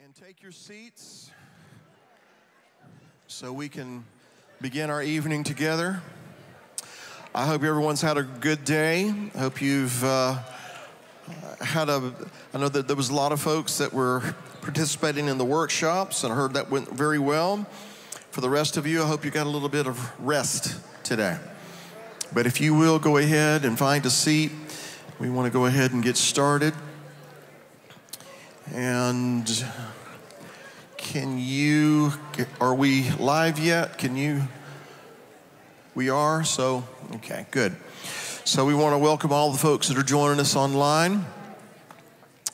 can take your seats so we can begin our evening together. I hope everyone's had a good day. I hope you've uh, had a, I know that there was a lot of folks that were participating in the workshops and I heard that went very well. For the rest of you, I hope you got a little bit of rest today. But if you will go ahead and find a seat, we want to go ahead and get started. And can you, are we live yet? Can you? We are, so, okay, good. So we want to welcome all the folks that are joining us online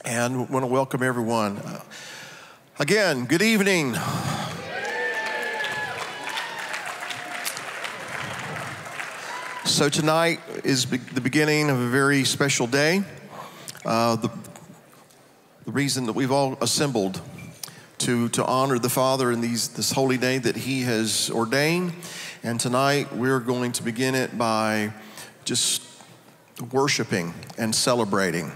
and want to welcome everyone. Uh, again, good evening. So tonight is be- the beginning of a very special day. Uh, the, the reason that we've all assembled to, to honor the Father in these, this holy day that He has ordained. And tonight we're going to begin it by just worshiping and celebrating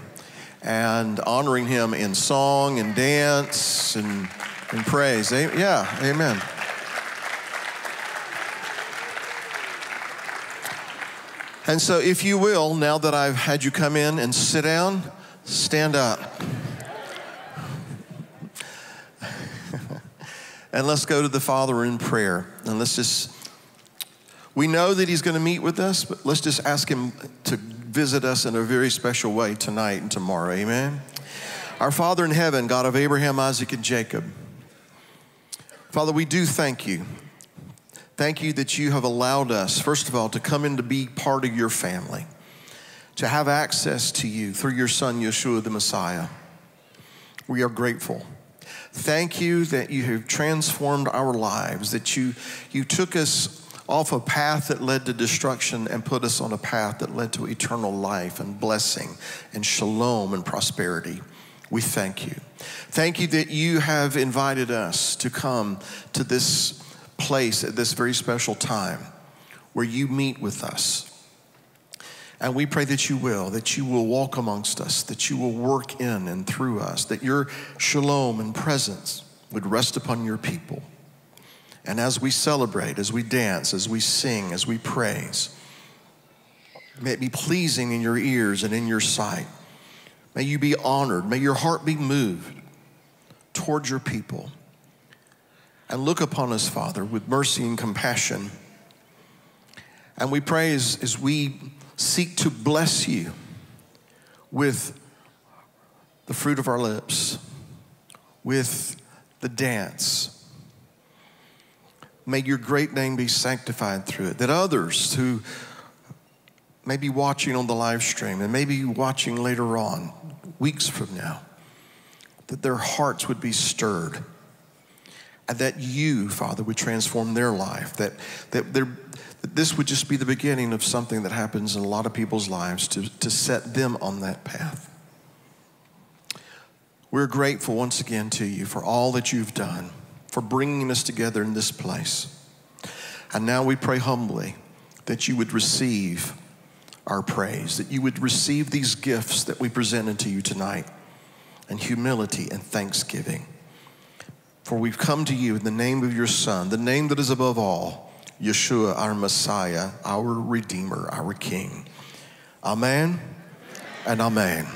and honoring Him in song and dance and, and praise. Yeah, amen. And so, if you will, now that I've had you come in and sit down, stand up. And let's go to the Father in prayer. And let's just, we know that He's going to meet with us, but let's just ask Him to visit us in a very special way tonight and tomorrow. Amen. Our Father in heaven, God of Abraham, Isaac, and Jacob. Father, we do thank you. Thank you that you have allowed us, first of all, to come in to be part of your family, to have access to you through your Son, Yeshua the Messiah. We are grateful. Thank you that you have transformed our lives, that you, you took us off a path that led to destruction and put us on a path that led to eternal life and blessing and shalom and prosperity. We thank you. Thank you that you have invited us to come to this place at this very special time where you meet with us. And we pray that you will, that you will walk amongst us, that you will work in and through us, that your shalom and presence would rest upon your people. And as we celebrate, as we dance, as we sing, as we praise, may it be pleasing in your ears and in your sight. May you be honored. May your heart be moved towards your people. And look upon us, Father, with mercy and compassion. And we pray as, as we seek to bless you with the fruit of our lips, with the dance. May your great name be sanctified through it, that others who may be watching on the live stream and maybe watching later on, weeks from now, that their hearts would be stirred and that you, Father, would transform their life, that, that there this would just be the beginning of something that happens in a lot of people's lives to, to set them on that path. We're grateful once again to you for all that you've done, for bringing us together in this place. And now we pray humbly that you would receive our praise, that you would receive these gifts that we presented to you tonight, and humility and thanksgiving. For we've come to you in the name of your Son, the name that is above all Yeshua, our Messiah, our Redeemer, our King. Amen and Amen.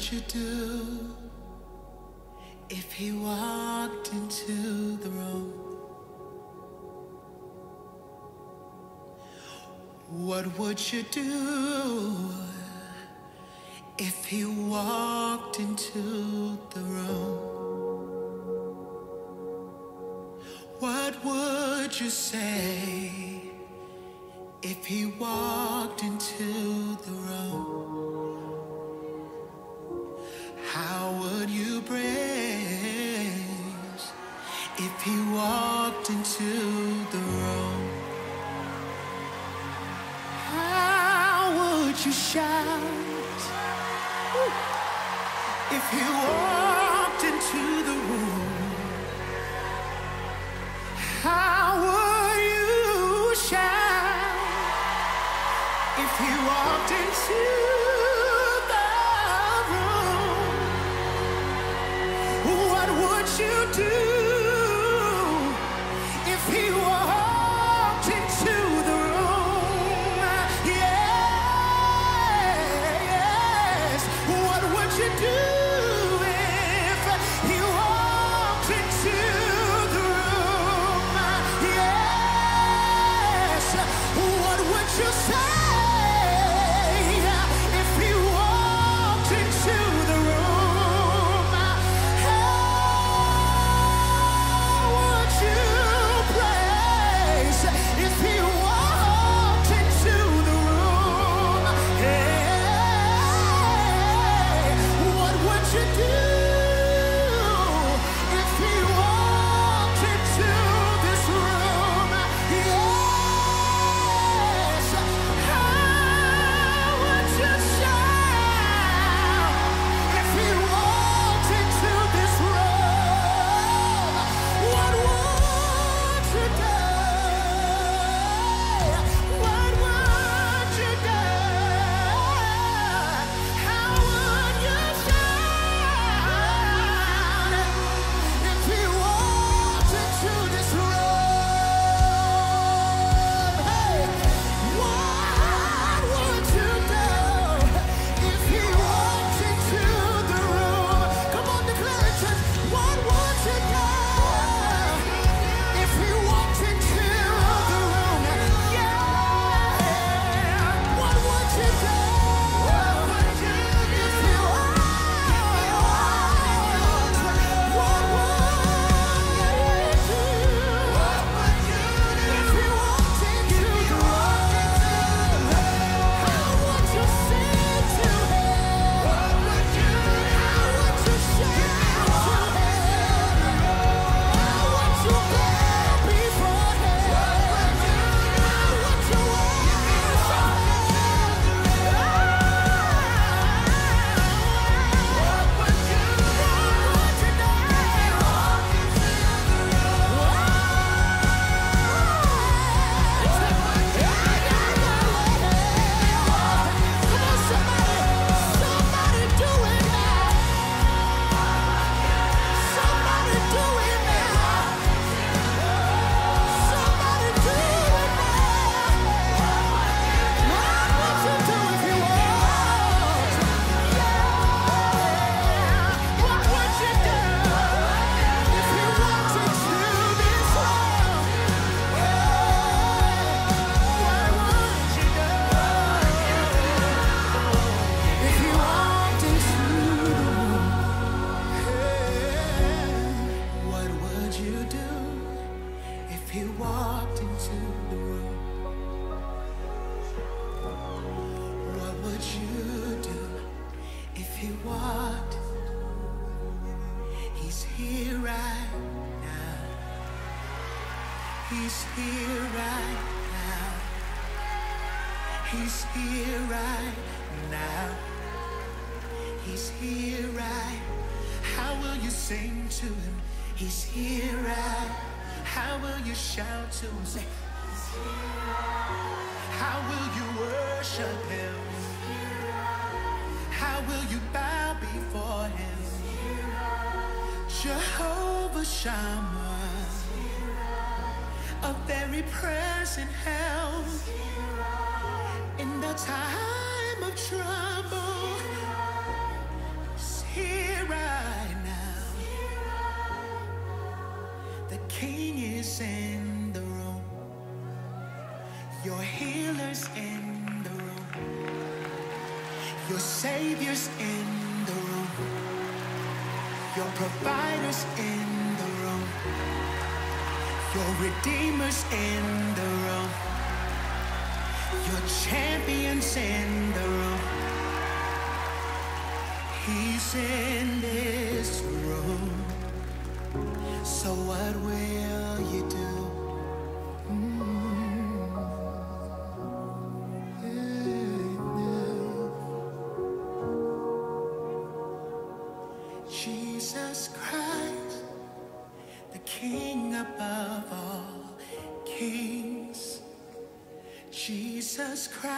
Would you do if he walked into the room? What would you do if he walked into the room? What would you say if he walked into the room? how would you praise if he walked into the room? How would you shout if he walked into the room? How providers in the room, your redeemers in the room, your champions in Jesus Christ,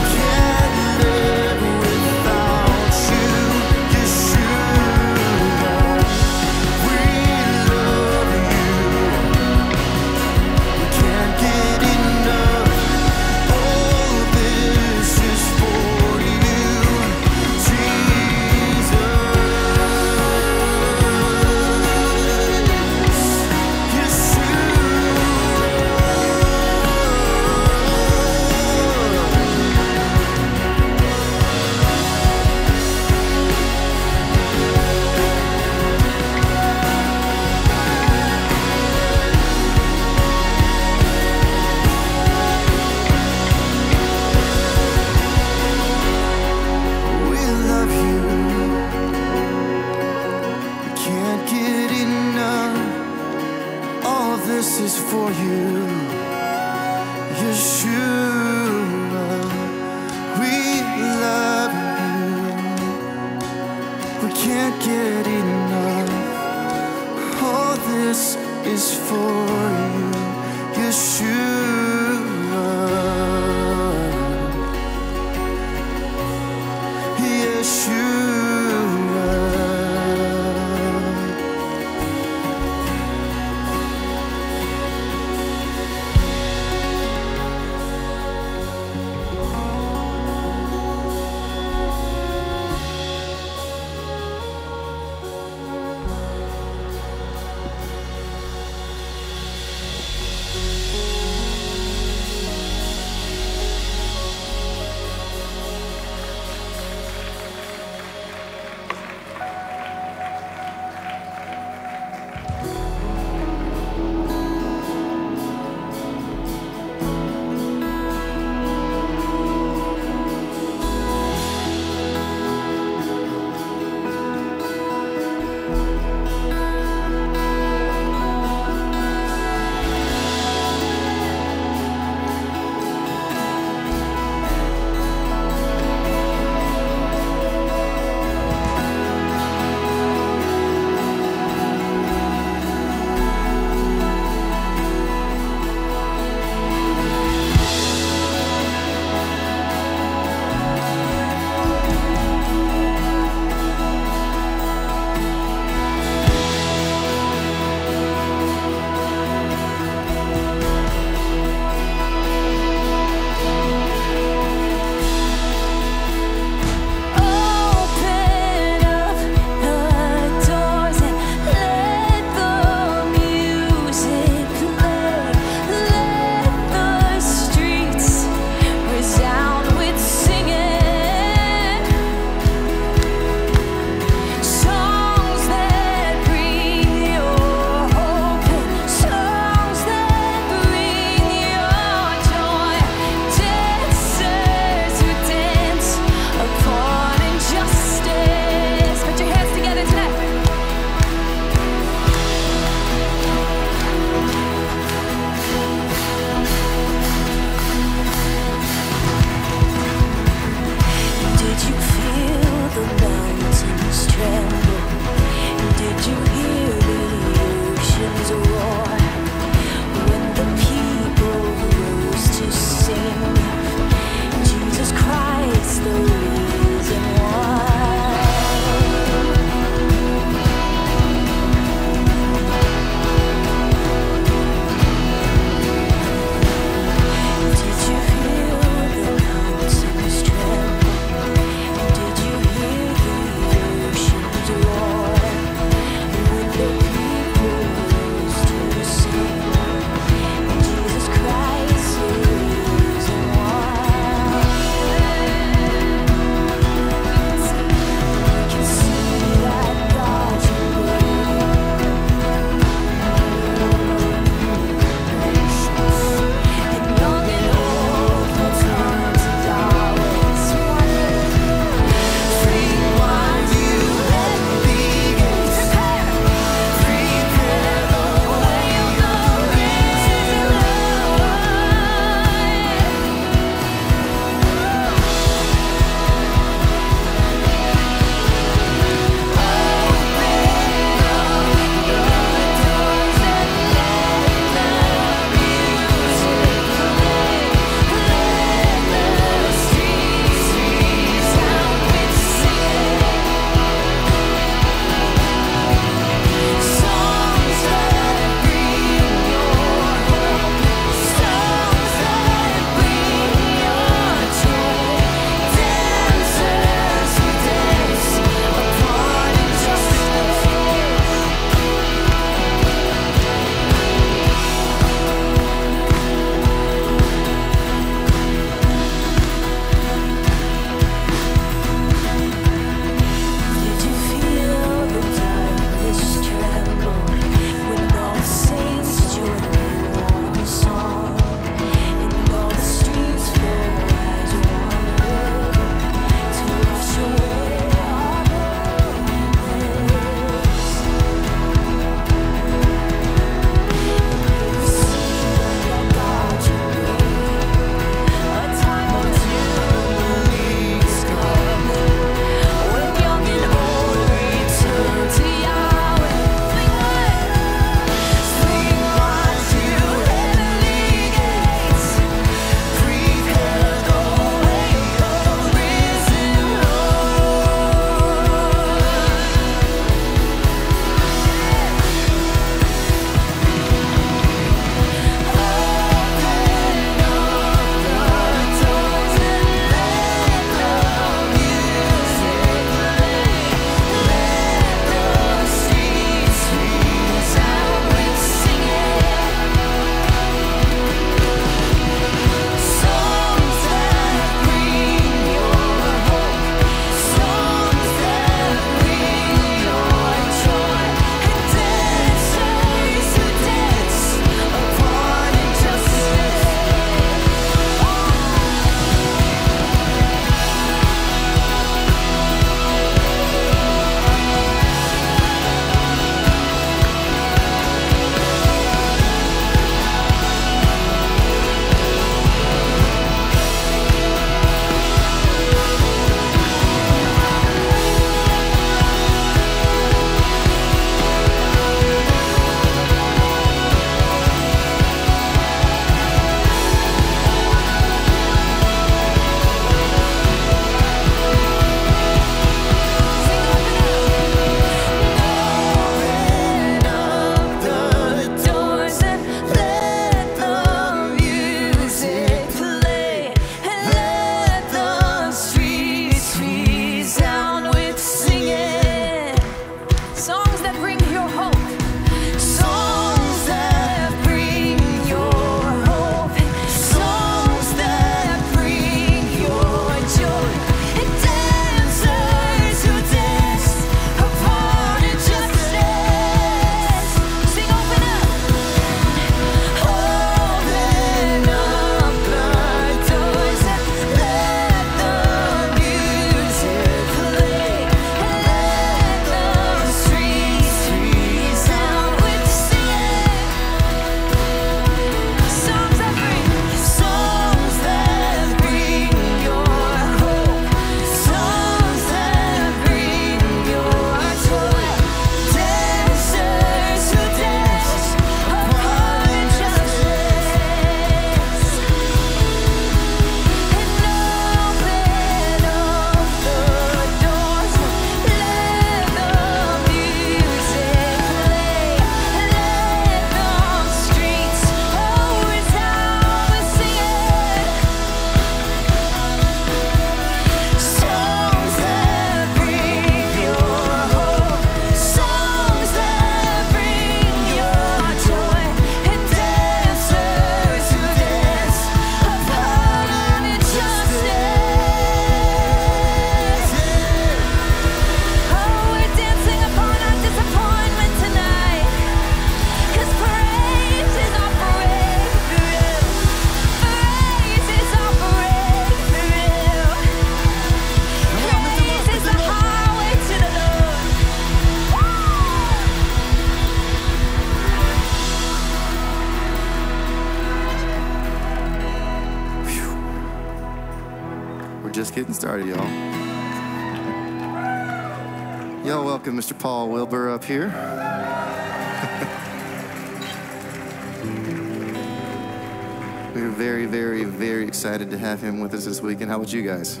this weekend. How about you guys?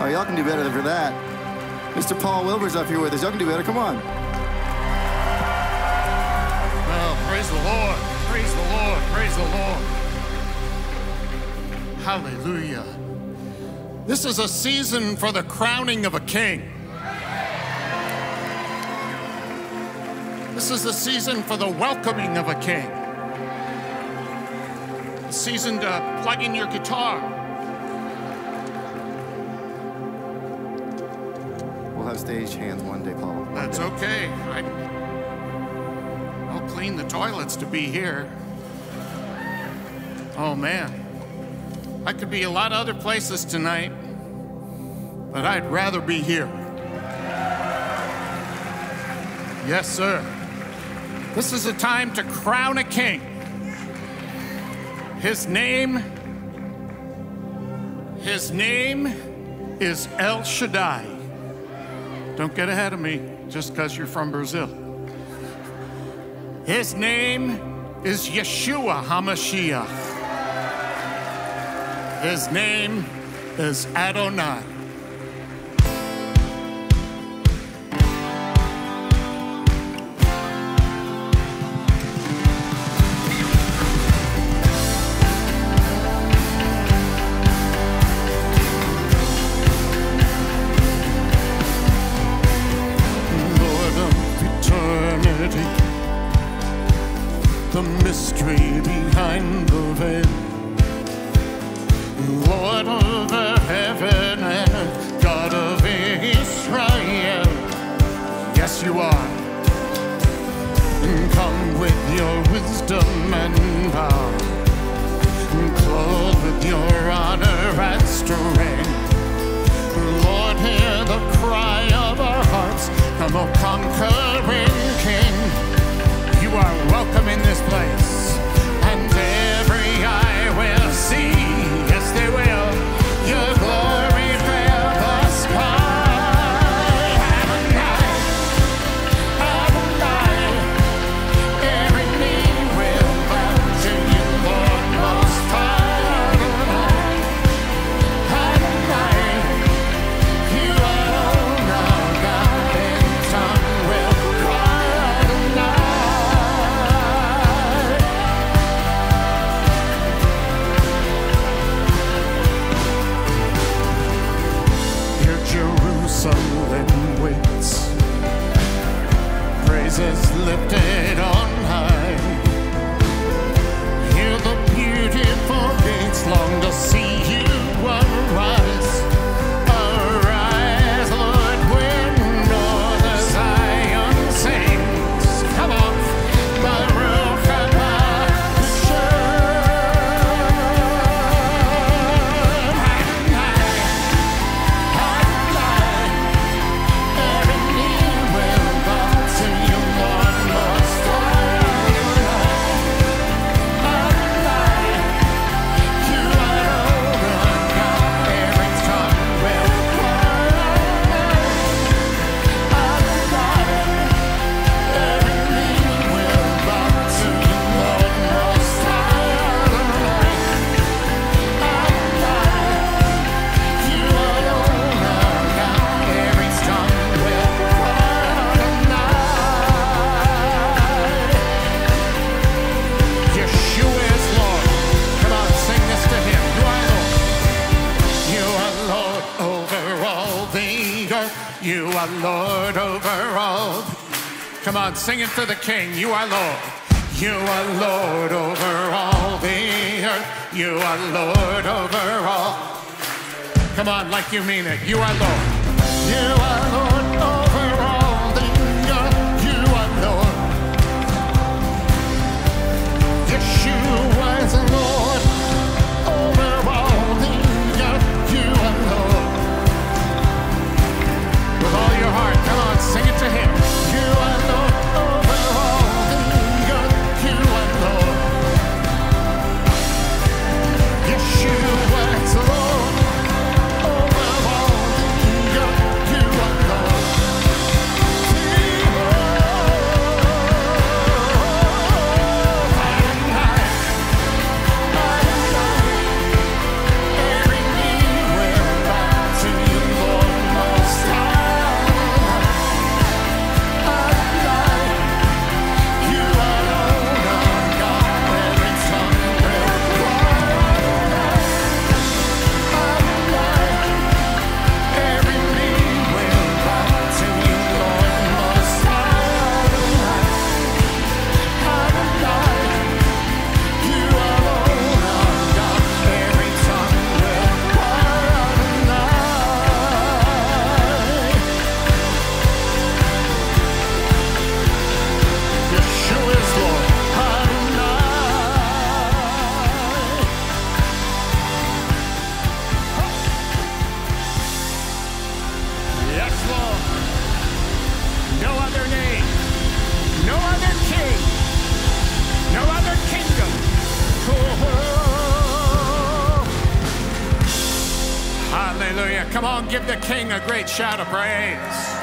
Oh, y'all can do better than for that. Mr. Paul Wilbur's up here with us. Y'all can do better. Come on. Well, praise the Lord. Praise the Lord. Praise the Lord. Hallelujah. This is a season for the crowning of a king. This is the season for the welcoming of a king. A season to plug in your guitar. Toilets to be here. Oh man. I could be a lot of other places tonight, but I'd rather be here. Yes, sir. This is a time to crown a king. His name, his name is El Shaddai. Don't get ahead of me just because you're from Brazil. His name is Yeshua HaMashiach. His name is Adonai. On, to the King. You are Lord. You are Lord over all the earth. You are Lord over all. Come on, like you mean it. You are Lord. King a great shout of praise.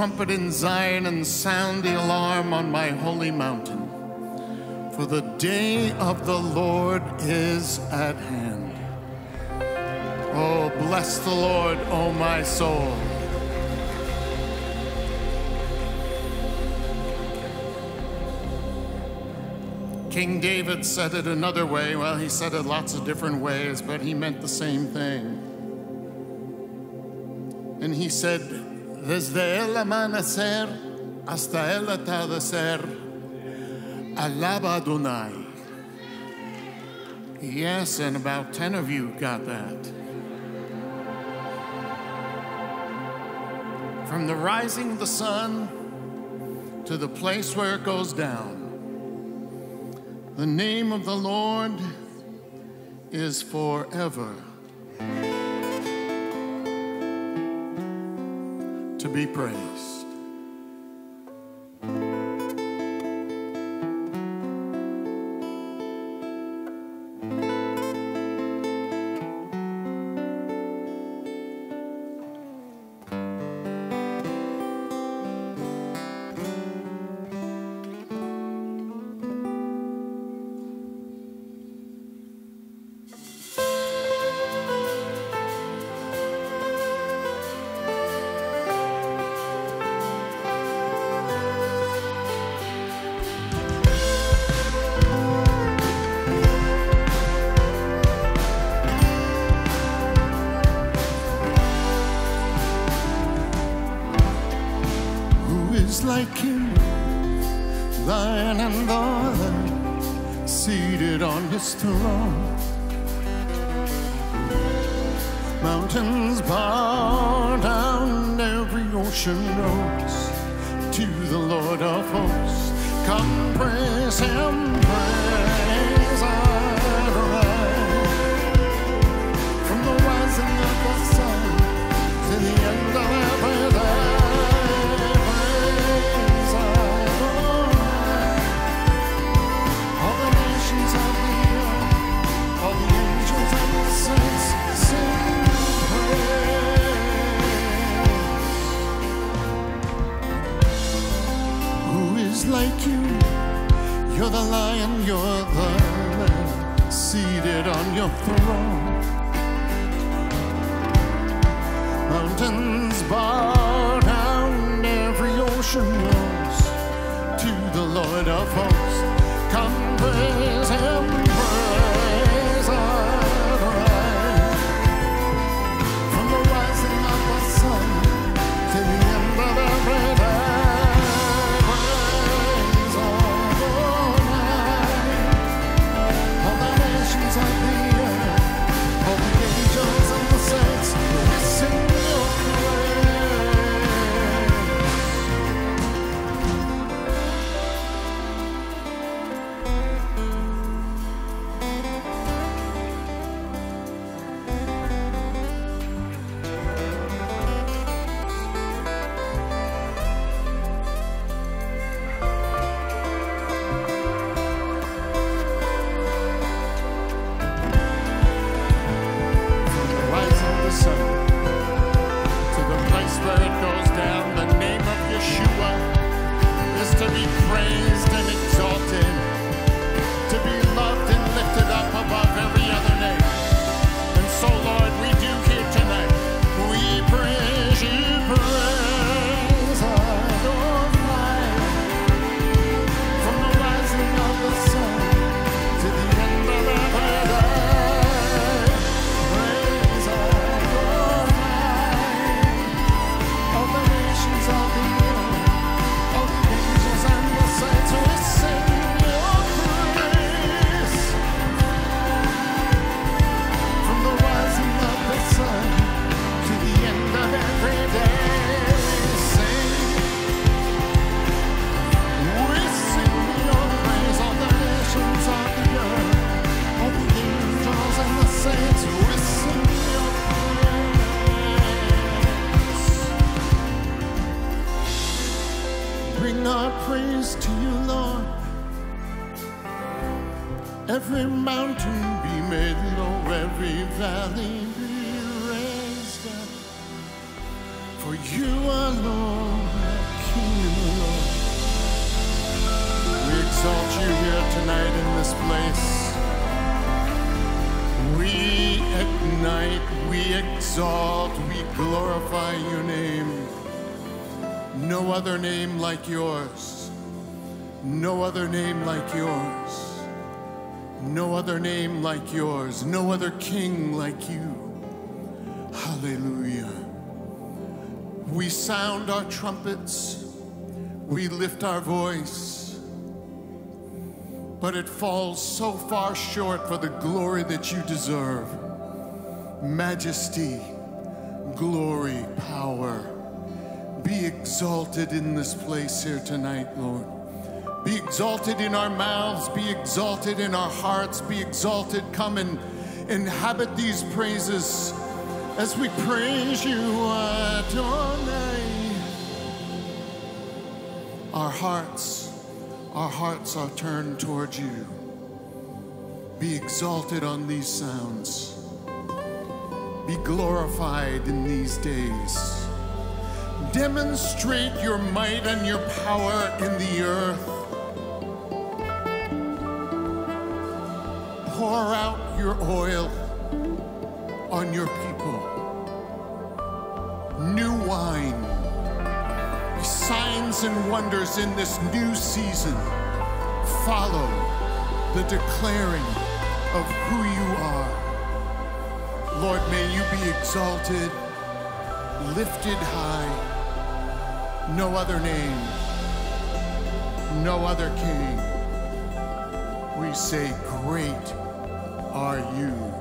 Trumpet in Zion and sound the alarm on my holy mountain. For the day of the Lord is at hand. Oh, bless the Lord, O my soul. King David said it another way. Well, he said it lots of different ways, but he meant the same thing. And he said, Desde el amanecer hasta el atardecer, alaba Adonai. Yes, and about 10 of you got that. From the rising of the sun to the place where it goes down. The name of the Lord is forever be praised. The lion, you're the lamb, seated on your throne. Mountains bow down, every ocean knows to the Lord of hosts. Come praise Him, other name like yours. No other king like you. Hallelujah. We sound our trumpets. We lift our voice. But it falls so far short for the glory that you deserve. Majesty, glory, power. Be exalted in this place here tonight, Lord. Be exalted in our mouths, be exalted in our hearts, be exalted. Come and inhabit these praises as we praise you, Adonai. Our hearts, our hearts are turned towards you. Be exalted on these sounds. Be glorified in these days. Demonstrate your might and your power in the earth. Your oil on your people. New wine, signs and wonders in this new season. Follow the declaring of who you are. Lord, may you be exalted, lifted high. No other name, no other king. We say, Great are you,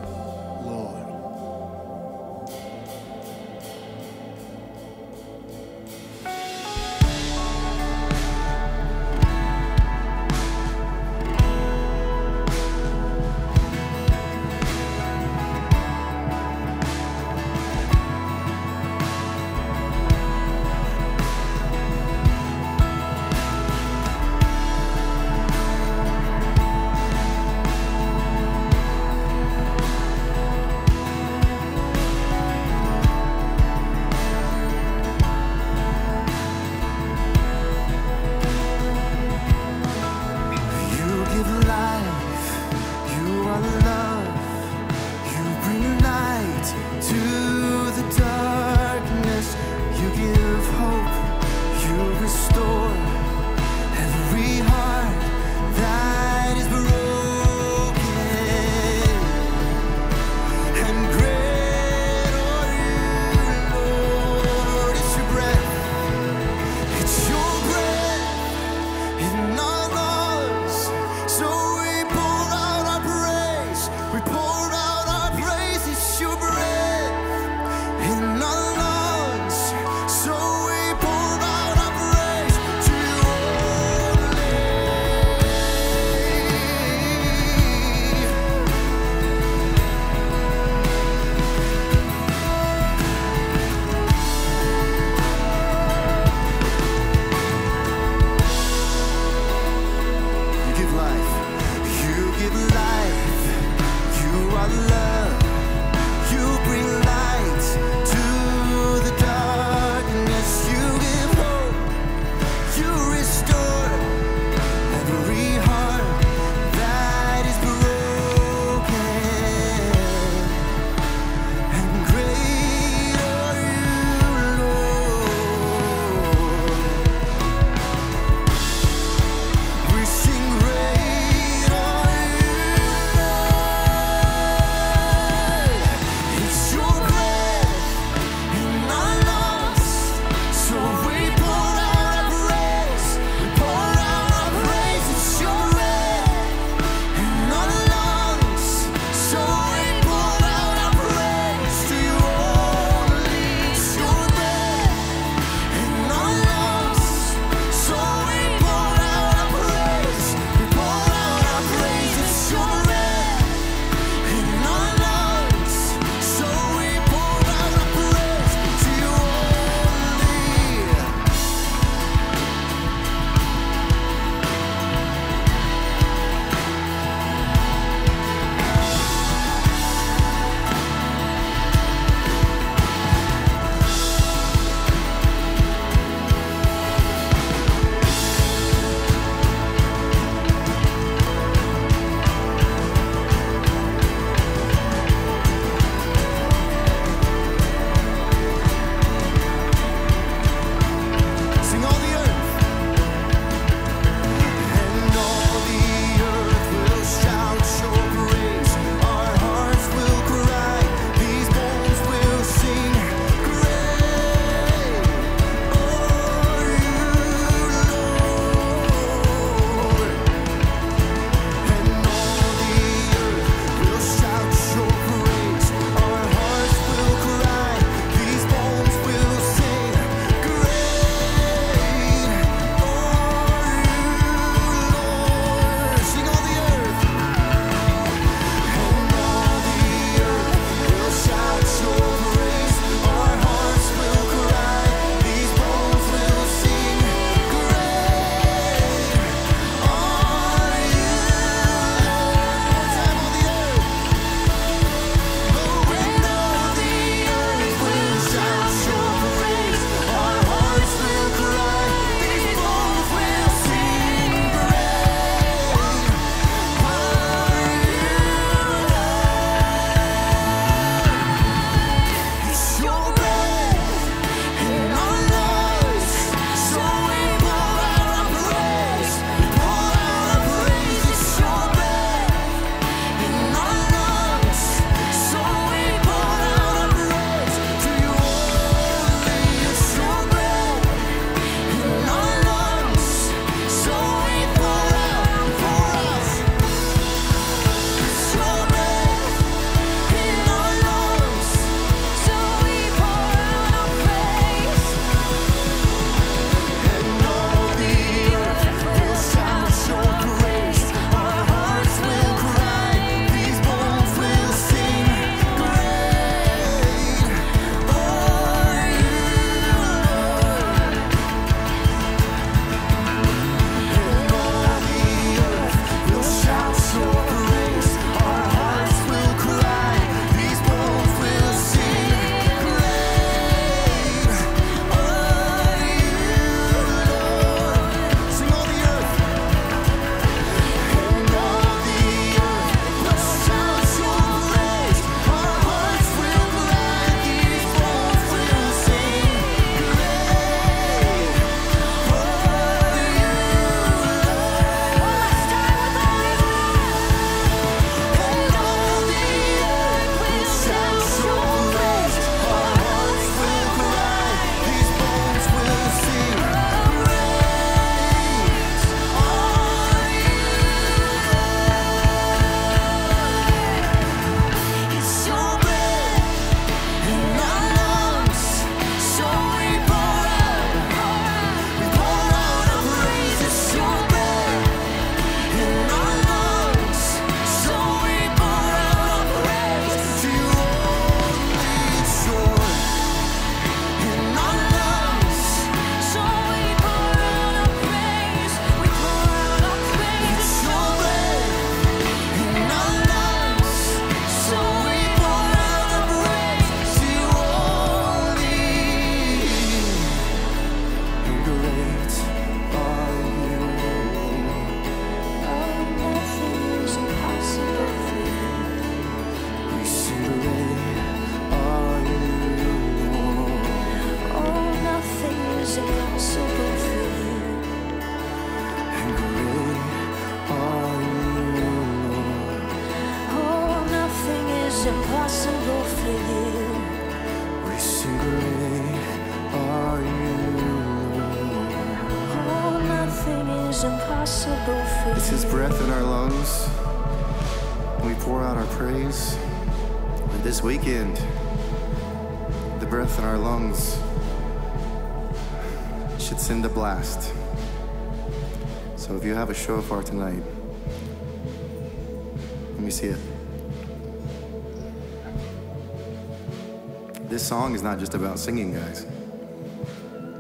singing, guys.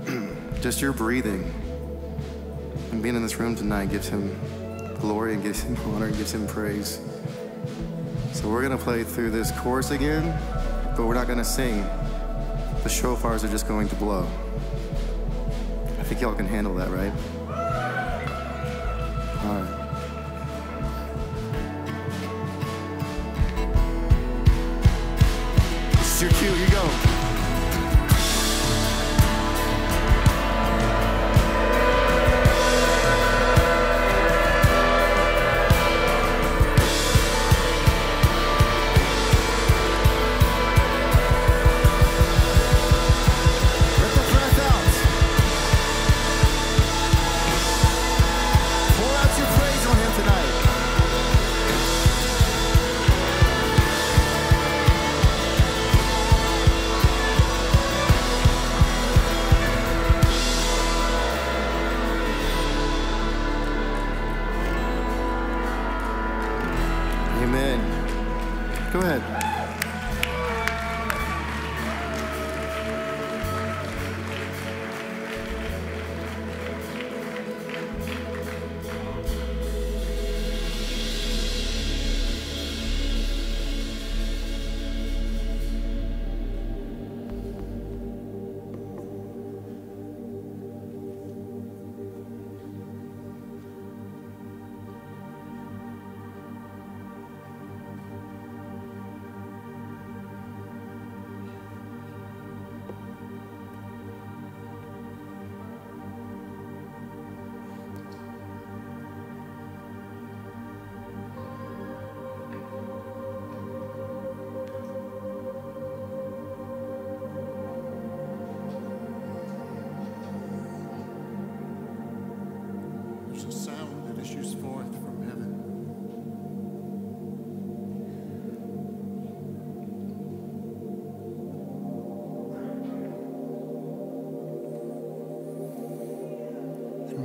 just your breathing and being in this room tonight gives him glory and gives him honor and gives him praise. So we're gonna play through this chorus again, but we're not gonna sing. The shofars are just going to blow. I think y'all can handle that, right?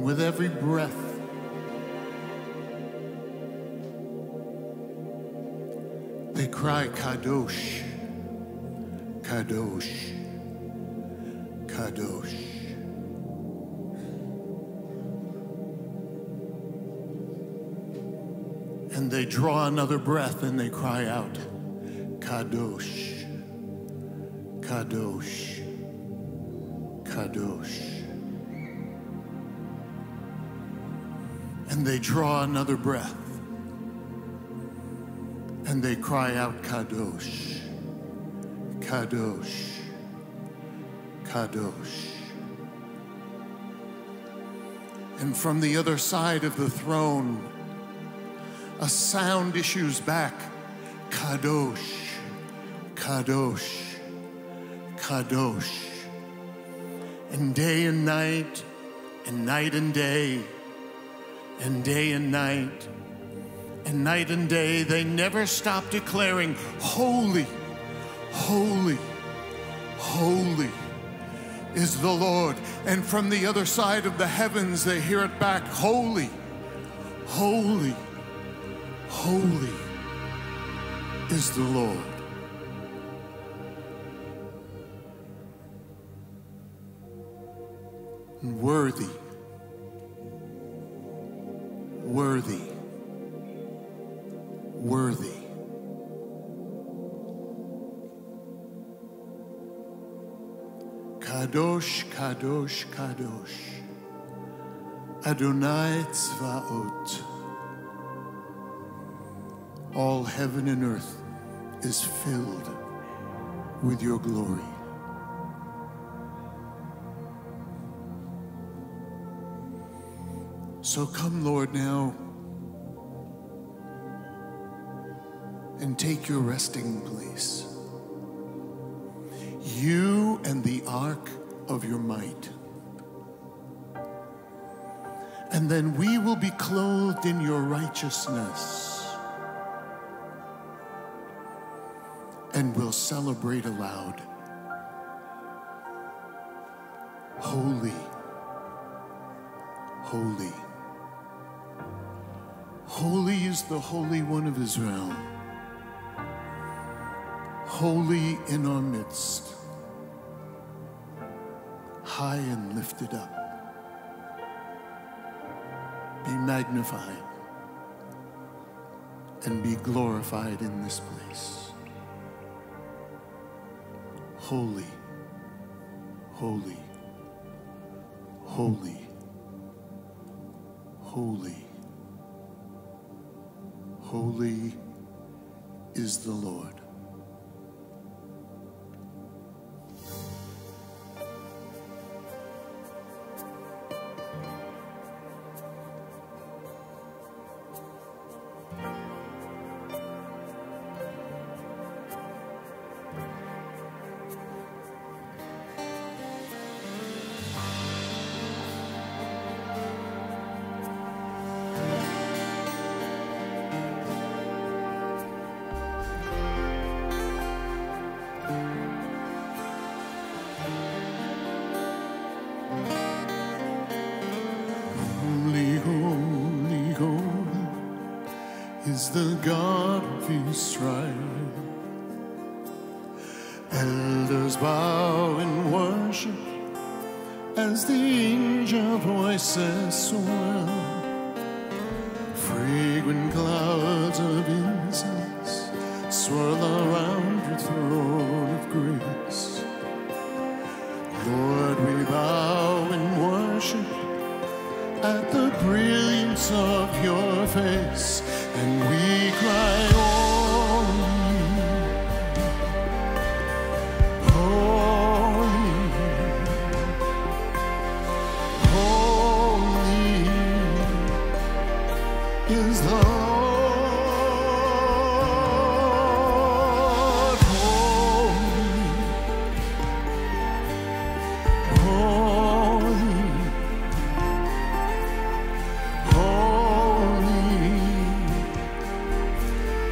With every breath, they cry, Kadosh, Kadosh, Kadosh. And they draw another breath and they cry out, Kadosh, Kadosh, Kadosh. And they draw another breath and they cry out, Kadosh, Kadosh, Kadosh. And from the other side of the throne, a sound issues back Kadosh, Kadosh, Kadosh. And day and night, and night and day, and day and night, and night and day, they never stop declaring, Holy, holy, holy is the Lord. And from the other side of the heavens, they hear it back, Holy, holy, holy is the Lord. And worthy, Kadosh, Kadosh. Adonai Tzvaot. All heaven and earth is filled with your glory. So come, Lord, now and take your resting place. You and the ark of your might. And then we will be clothed in your righteousness. And we'll celebrate aloud. Holy, holy, holy is the Holy One of Israel. Holy in our midst, high and lifted up. Be magnified and be glorified in this place. Holy, holy, holy, holy, holy is the Lord.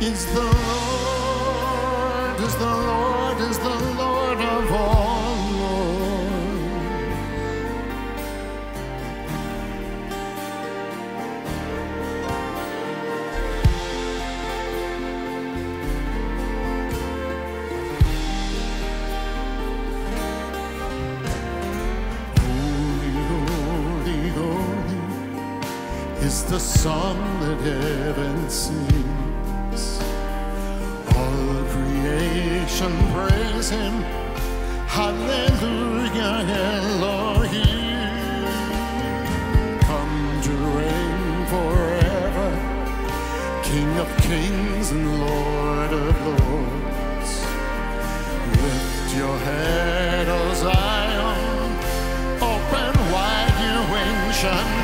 Is the Lord, is the Lord, is the Lord of all. Holy, holy, holy is the song that heaven sings. Creation praise him. Hallelujah, Elohim. Come to reign forever, King of kings and Lord of lords. Lift your head, O Zion, open wide you ancient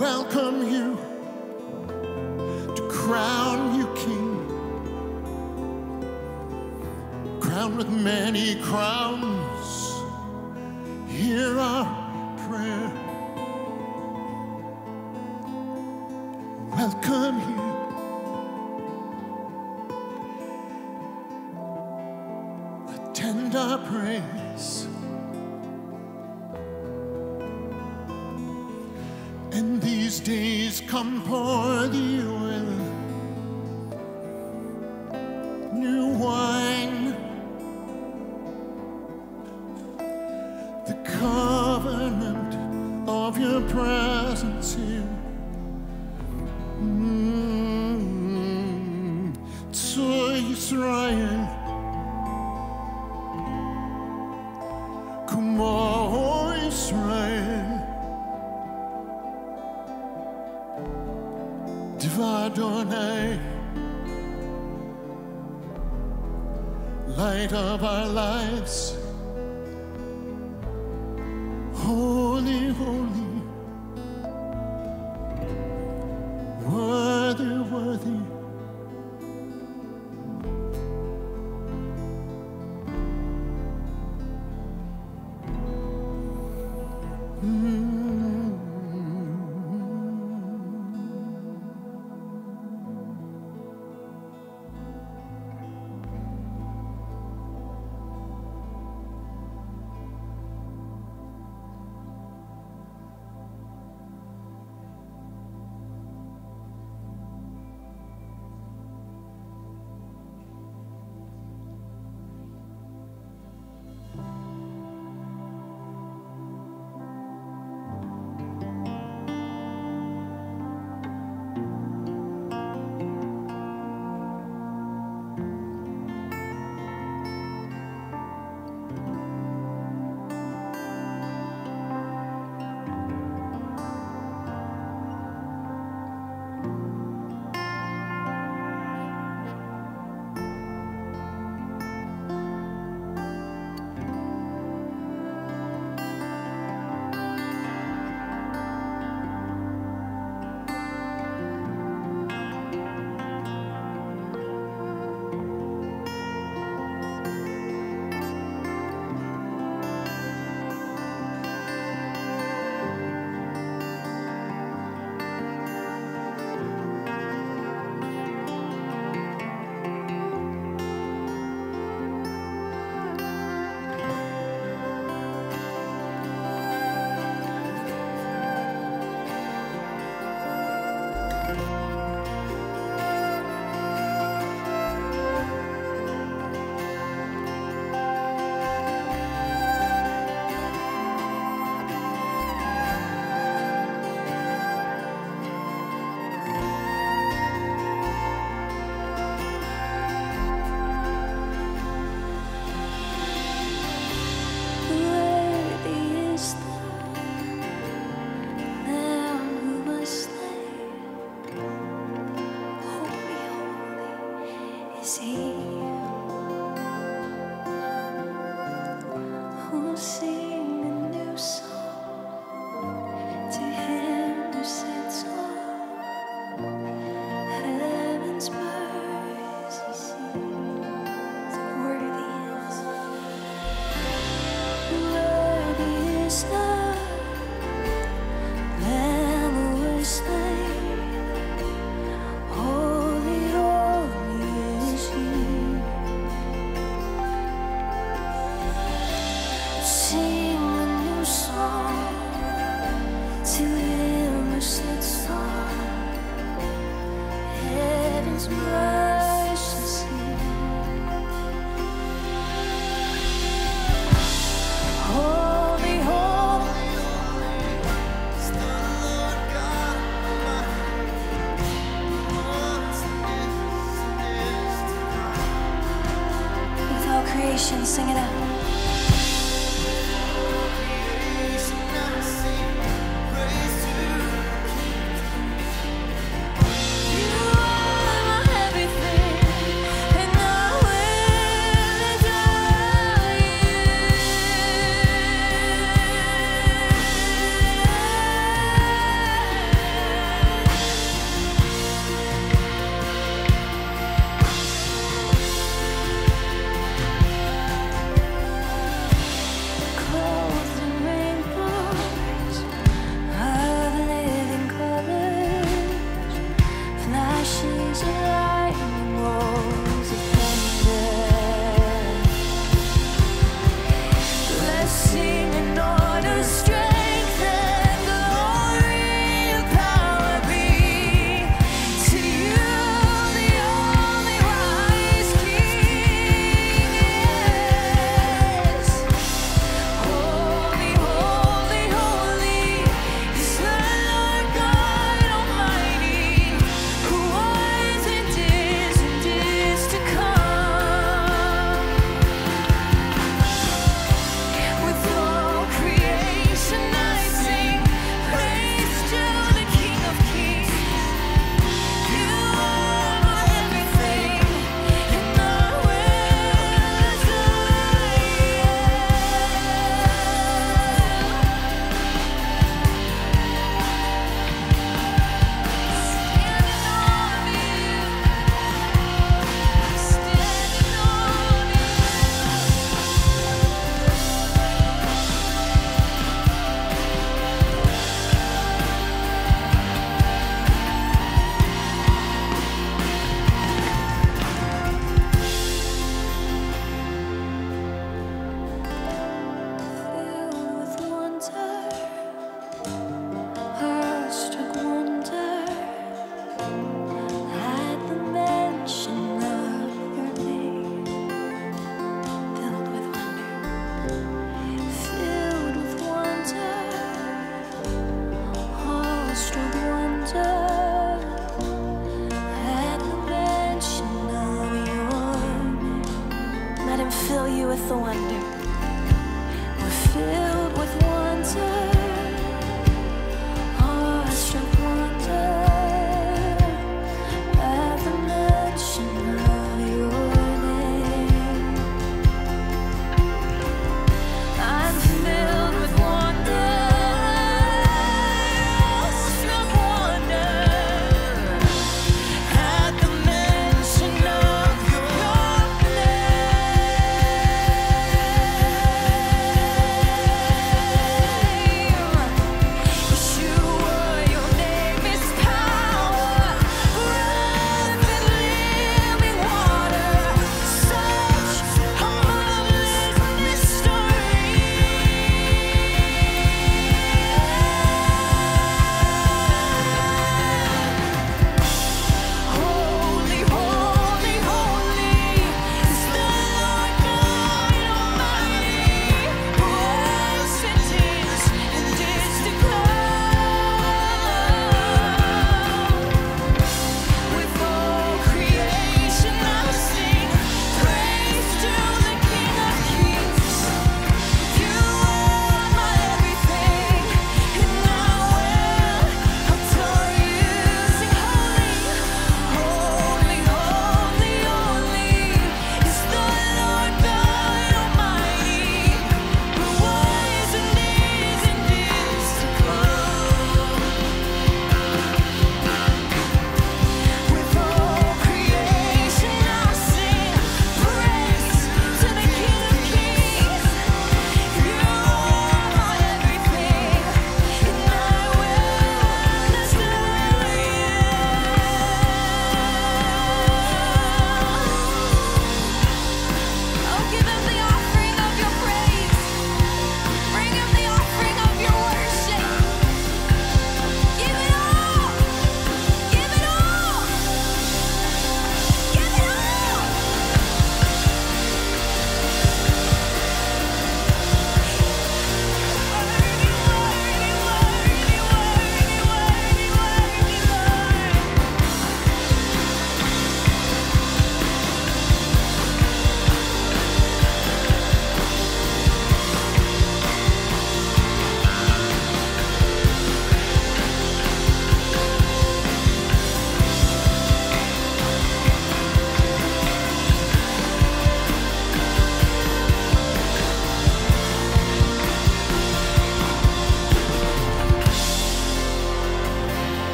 welcome you, to crown you king. Crowned with many crowns, here are come pour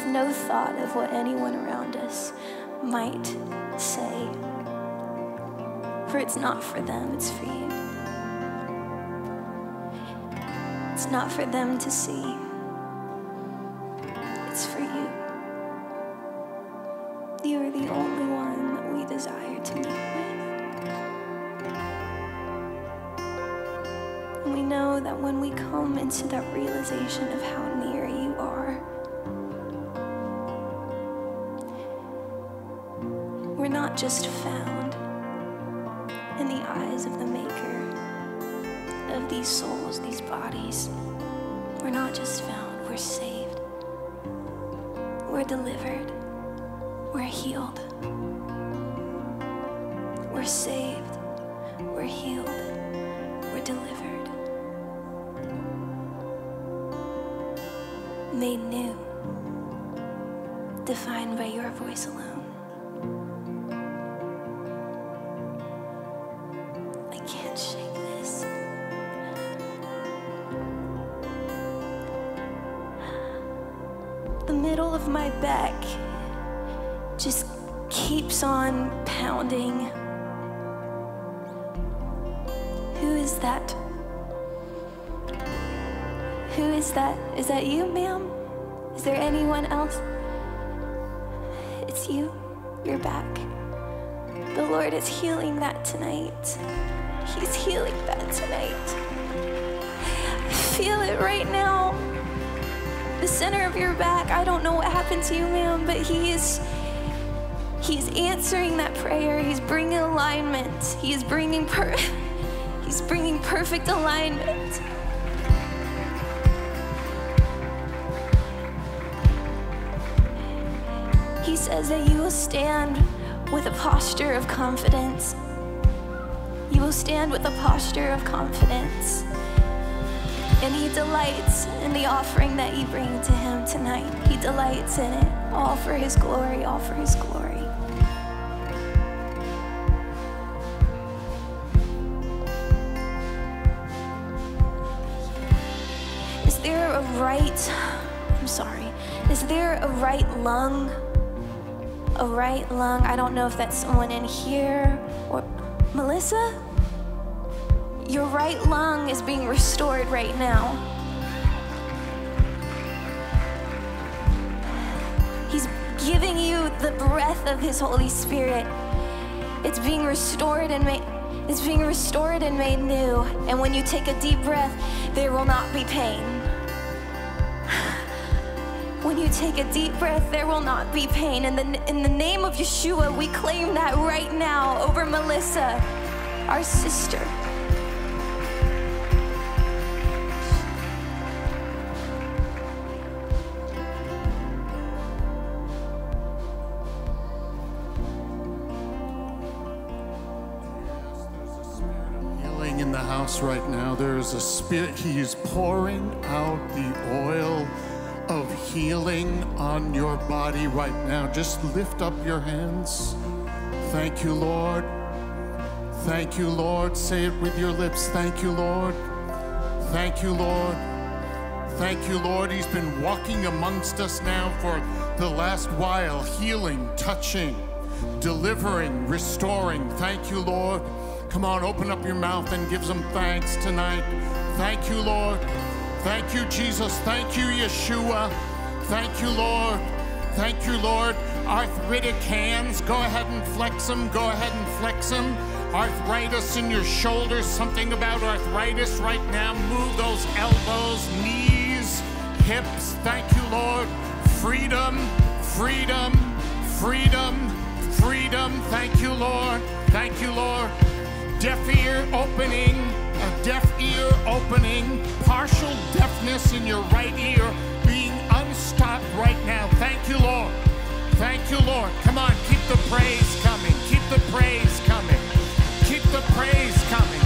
with no thought of what anyone around us might say. For it's not for them, it's for you. It's not for them to see, we're delivered, we're healed, we're saved, we're healed, we're delivered. Made new, defined by your voice alone. Back just keeps on pounding. Who is that? Who is that? Is that you, ma'am? Is there anyone else? It's you. You're back. The Lord is healing that tonight. He's healing that tonight. I feel it right now. The center of your back. I don't know what happened to you, ma'am, but He is. He's answering that prayer. He's bringing alignment. He is bringing per- He's bringing perfect alignment. He says that you will stand with a posture of confidence. You will stand with a posture of confidence. And He delights in the offering that you bring to Him tonight. He delights in it, all for His glory, all for His glory. Is there a right, I'm sorry, is there a right lung? A right lung? I don't know if that's someone in here or Melissa? Your right lung is being restored right now. He's giving you the breath of His Holy Spirit. It's being restored and made. It's being restored and made new. And when you take a deep breath, there will not be pain. When you take a deep breath, there will not be pain. In the, in the name of Yeshua, we claim that right now over Melissa, our sister. Right now. There is a spirit. He is pouring out the oil of healing on your body right now. Just lift up your hands. Thank you, Lord. Thank you, Lord. Say it with your lips. Thank you, Lord. Thank you, Lord. Thank you, Lord. He's been walking amongst us now for the last while, healing, touching, delivering, restoring. Thank you, Lord. Come on, open up your mouth and give some thanks tonight. Thank you, Lord. Thank you, Jesus. Thank you, Yeshua. Thank you, Lord. Thank you, Lord. Arthritic hands, go ahead and flex them. Go ahead and flex them. Arthritis in your shoulders, something about arthritis right now. Move those elbows, knees, hips. Thank you, Lord. Freedom, freedom, freedom, freedom. Thank you, Lord. Thank you, Lord. Deaf ear opening, a deaf ear opening, partial deafness in your right ear being unstopped right now. Thank you, Lord. Thank you, Lord. Come on, keep the praise coming. Keep the praise coming. Keep the praise coming.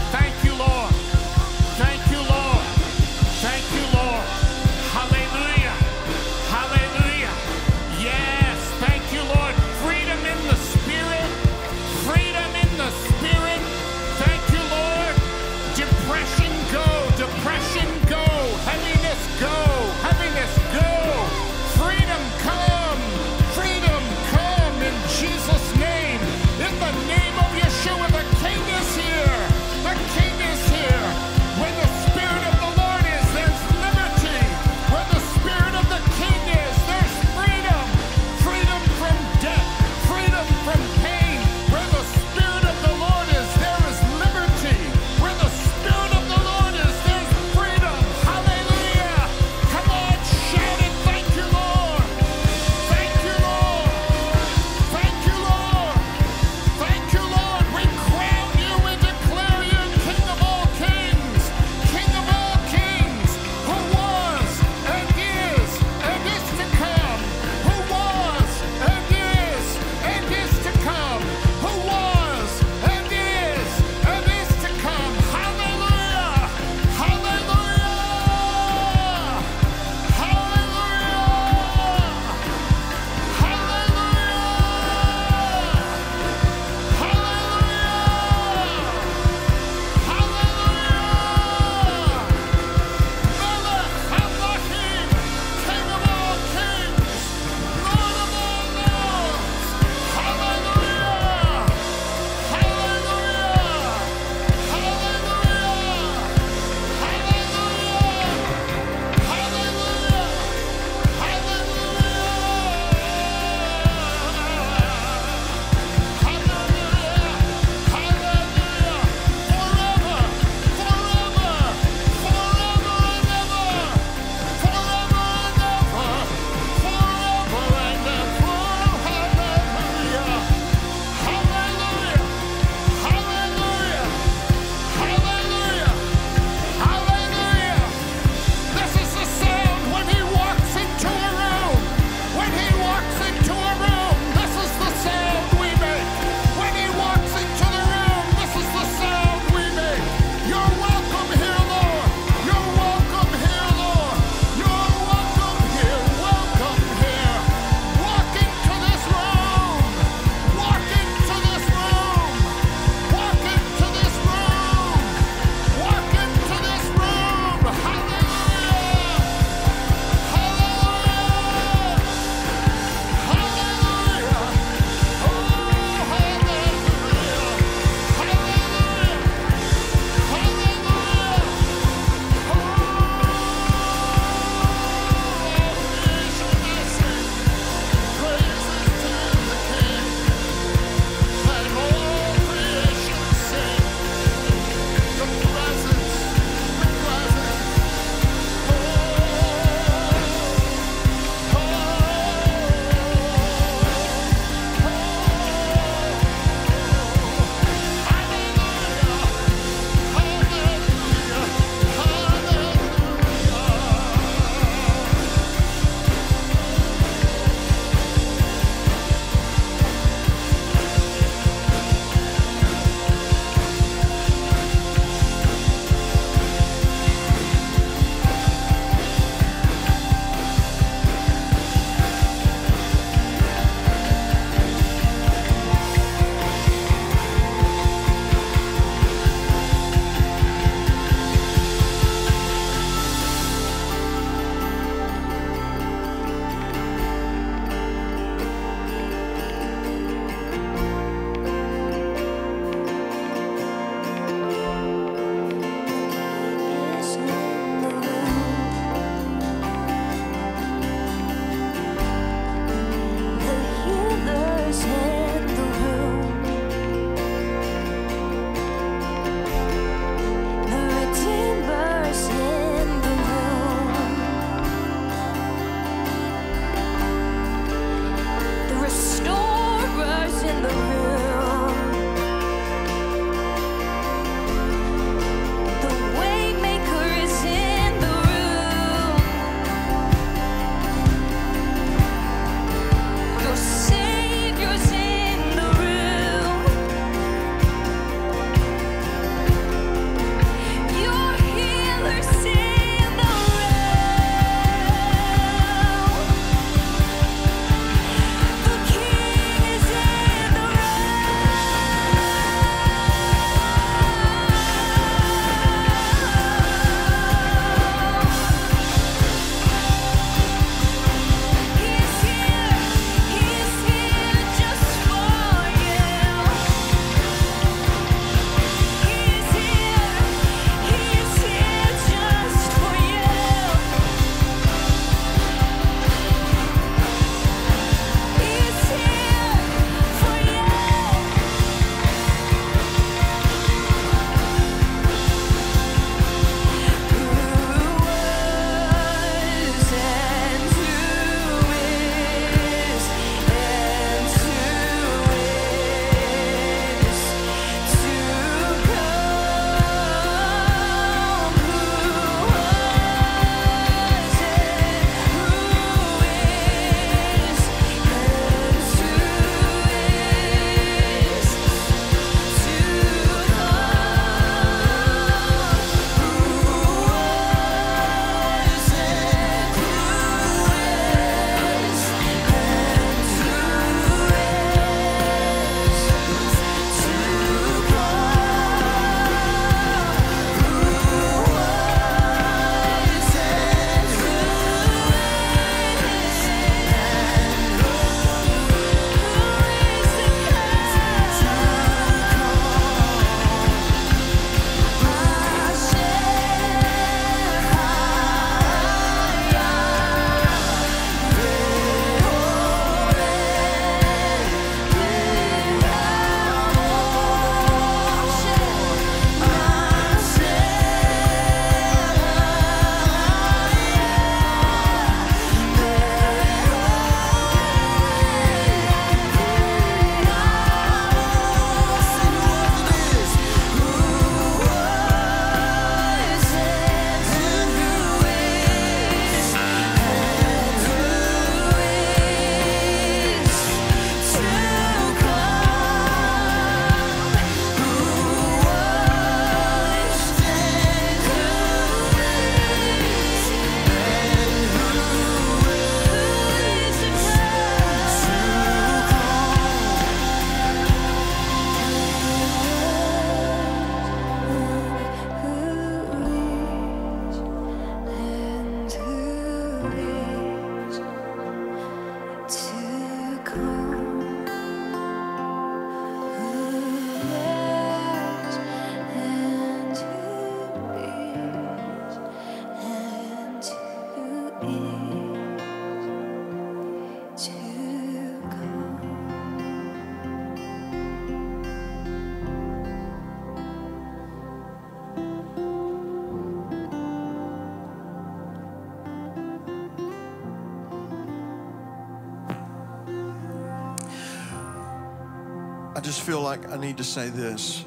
Like I need to say this.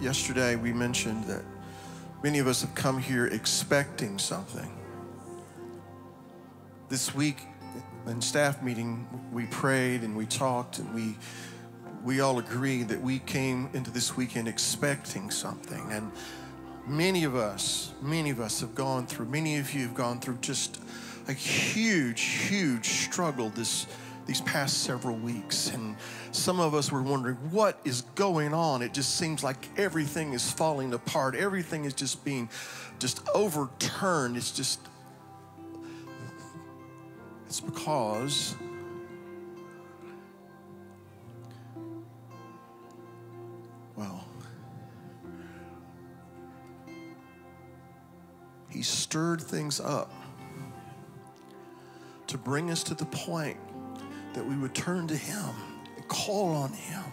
Yesterday, we mentioned that many of us have come here expecting something. This week, in staff meeting, we prayed and we talked and we we all agreed that we came into this weekend expecting something. And many of us, many of us have gone through, many of you have gone through just a huge, huge struggle this these past several weeks. And some of us were wondering what is going on. It just seems like everything is falling apart. Everything is just being just overturned. It's just it's because well he stirred things up to bring us to the point that we would turn to him call on him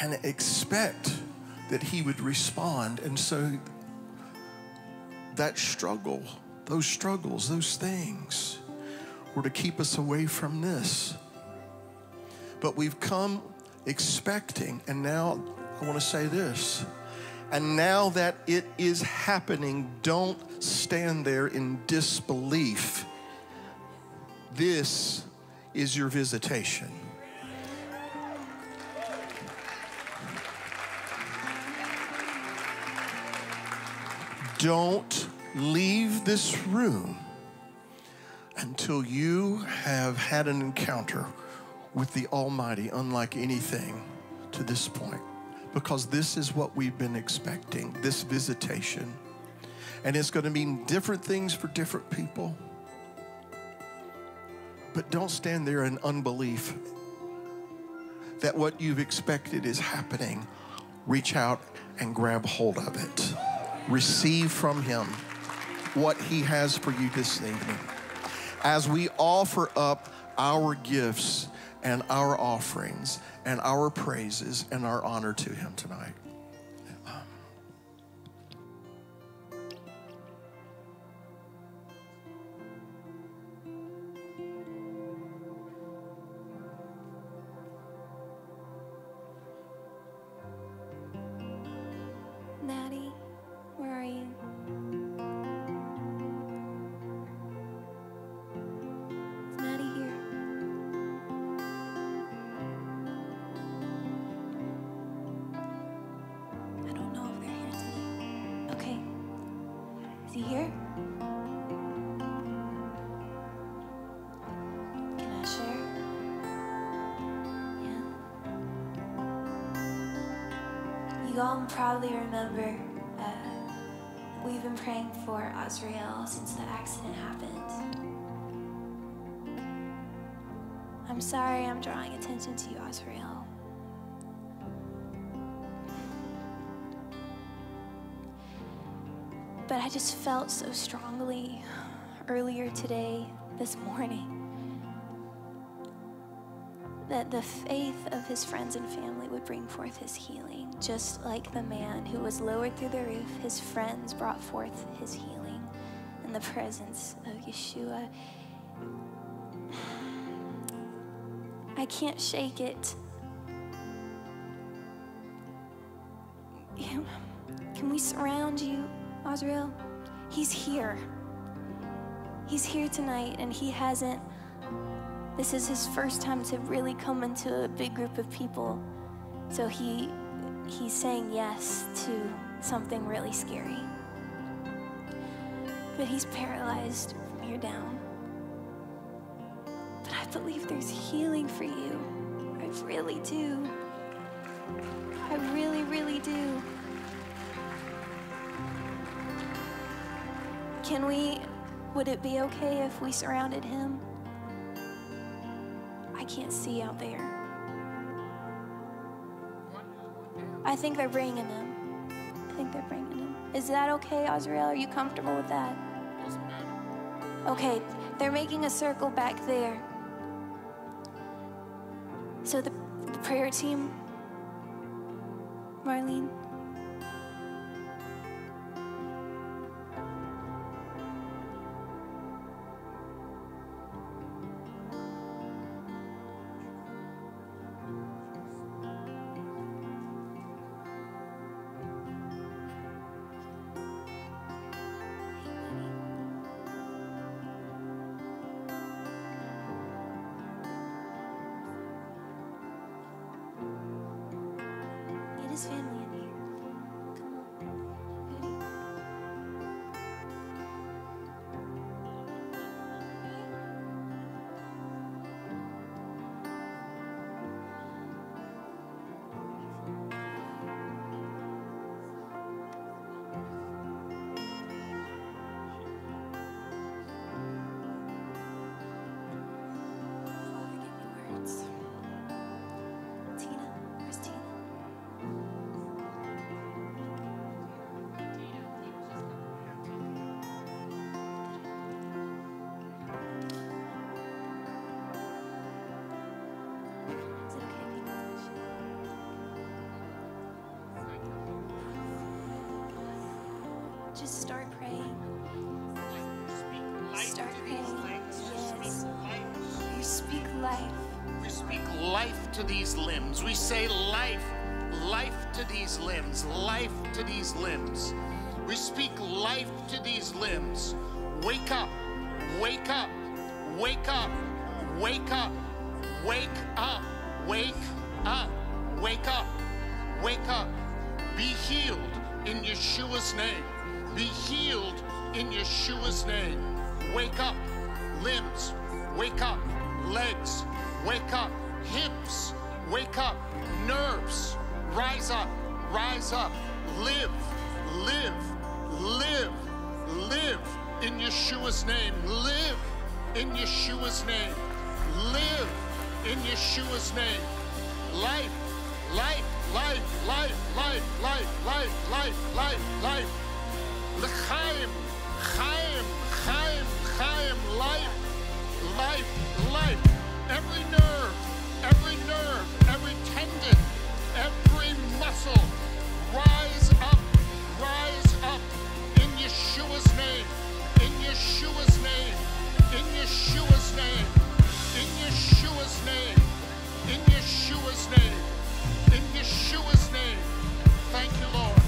and expect that he would respond and so that struggle those struggles those things were to keep us away from this. But we've come expecting, and now I want to say this. And now that it is happening, don't stand there in disbelief. This is your visitation. Don't leave this room until you have had an encounter with the Almighty, unlike anything to this point. Because this is what we've been expecting this visitation. And it's going to mean different things for different people. But don't stand there in unbelief that what you've expected is happening. Reach out and grab hold of it. Receive from Him what He has for you this evening as we offer up our gifts and our offerings and our praises and our honor to Him tonight. Sorry I'm drawing attention to you, Azrael. But I just felt so strongly earlier today, this morning, that the faith of his friends and family would bring forth his healing. Just like the man who was lowered through the roof, his friends brought forth his healing in the presence of Yeshua. I can't shake it. Can we surround you, Azrael? He's here. He's here tonight, and he hasn't. This is his first time to really come into a big group of people. So he he's saying yes to something really scary. But he's paralyzed from here down. Believe there's healing for you. I really do. I really, really do. Can we, would it be okay if we surrounded him? I can't see out there. I think they're bringing him. I think they're bringing him. Is that okay, Azrael? Are you comfortable with that? Okay, they're making a circle back there. So the, the prayer team, Marlene. to these limbs. We say life, life to these limbs, life to these limbs. We speak life to these limbs. Wake up, wake up, wake up, wake up, wake up, wake up, wake up, wake up. Be healed in Yeshua's name. Be healed in Yeshua's name. Wake up, limbs, wake up, legs, wake up hips, wake up, nerves, rise up, rise up, live, live, live, live in Yeshua's name, live in Yeshua's name, live in Yeshua's name. Life, life, life, life, life, life, life, life, life, life. L'chaim, chaim, chaim, chaim, life, life, life. Every nerve. vessel. Rise up, rise up in Yeshua's name, in Yeshua's name, in Yeshua's name, in Yeshua's name, in Yeshua's name, in Yeshua's name. Thank you, Lord.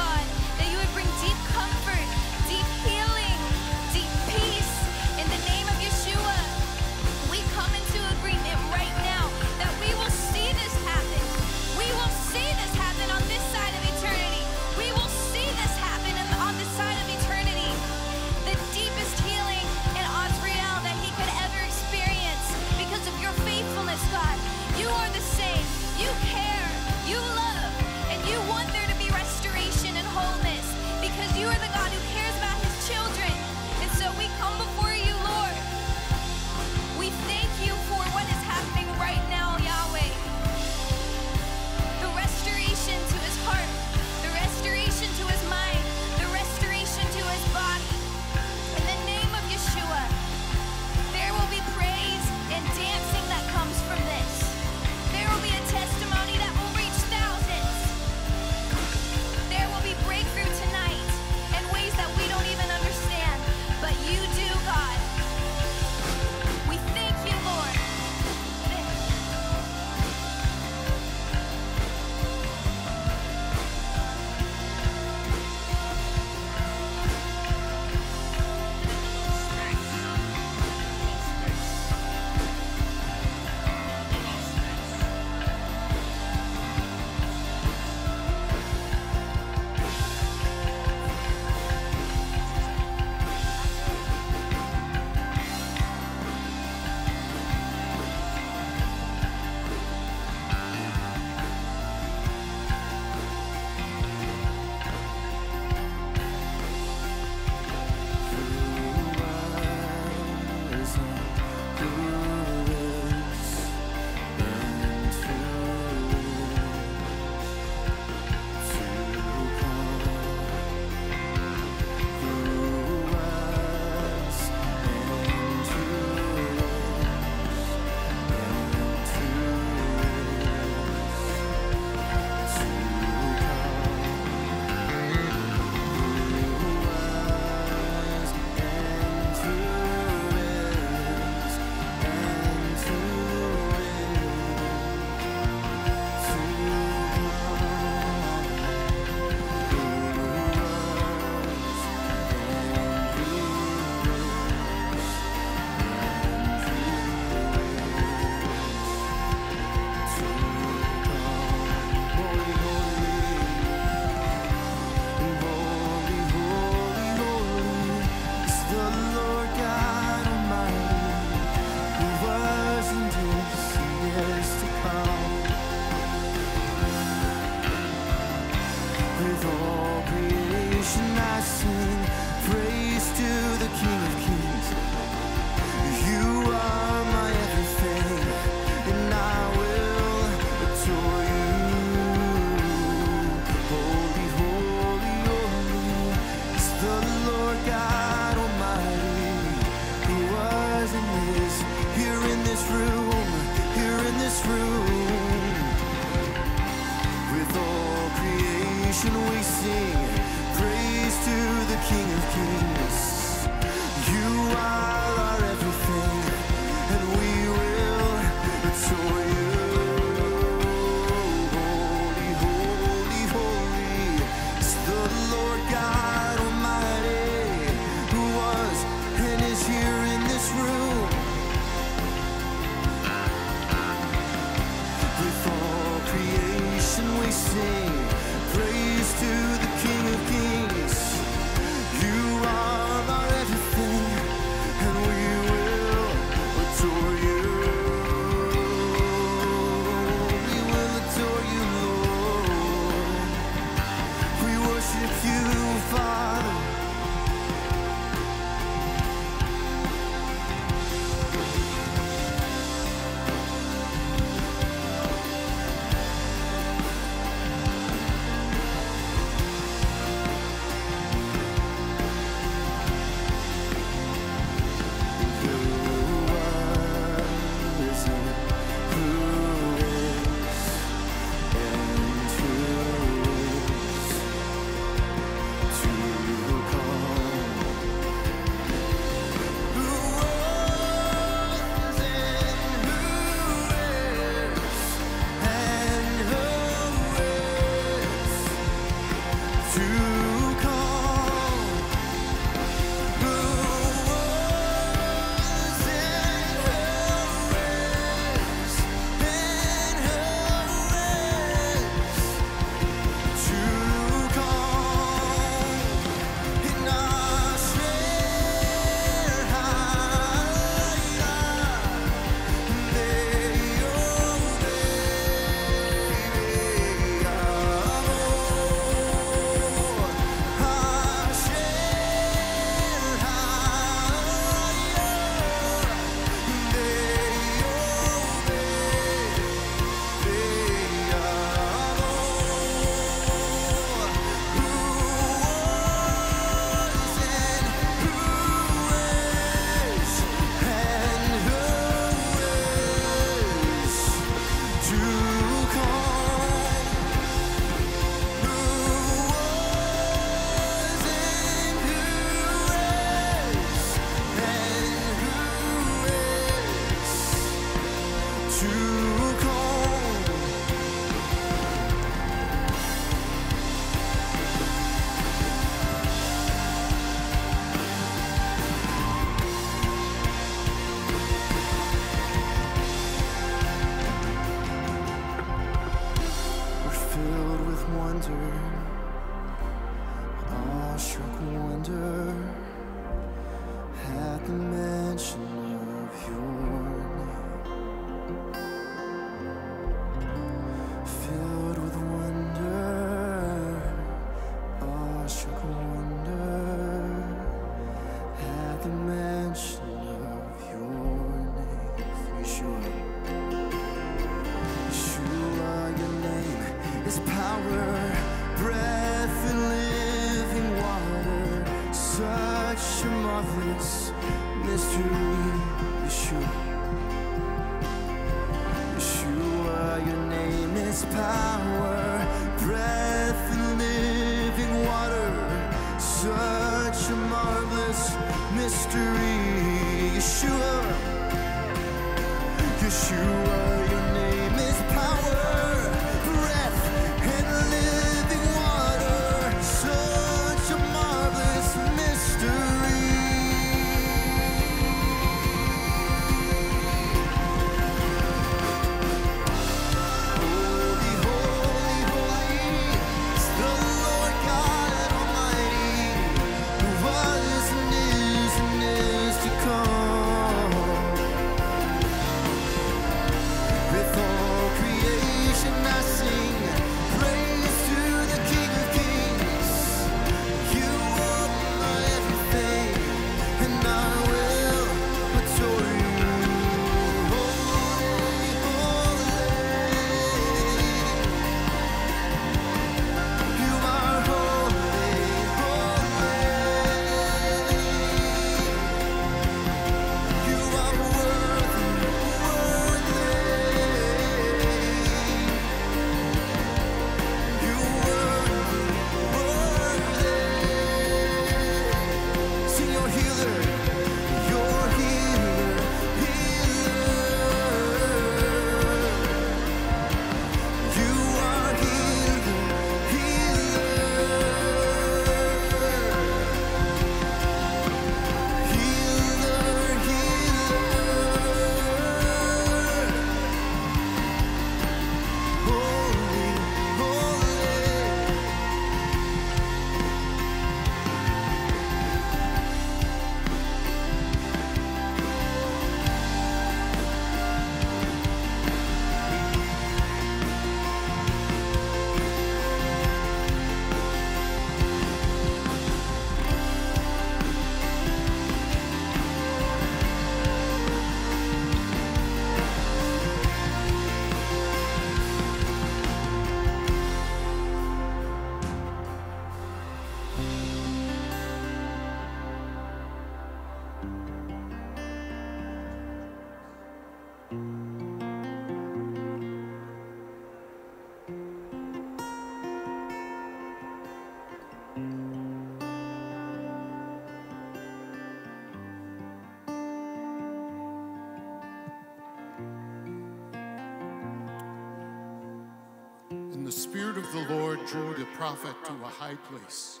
The Lord drew the prophet to a high place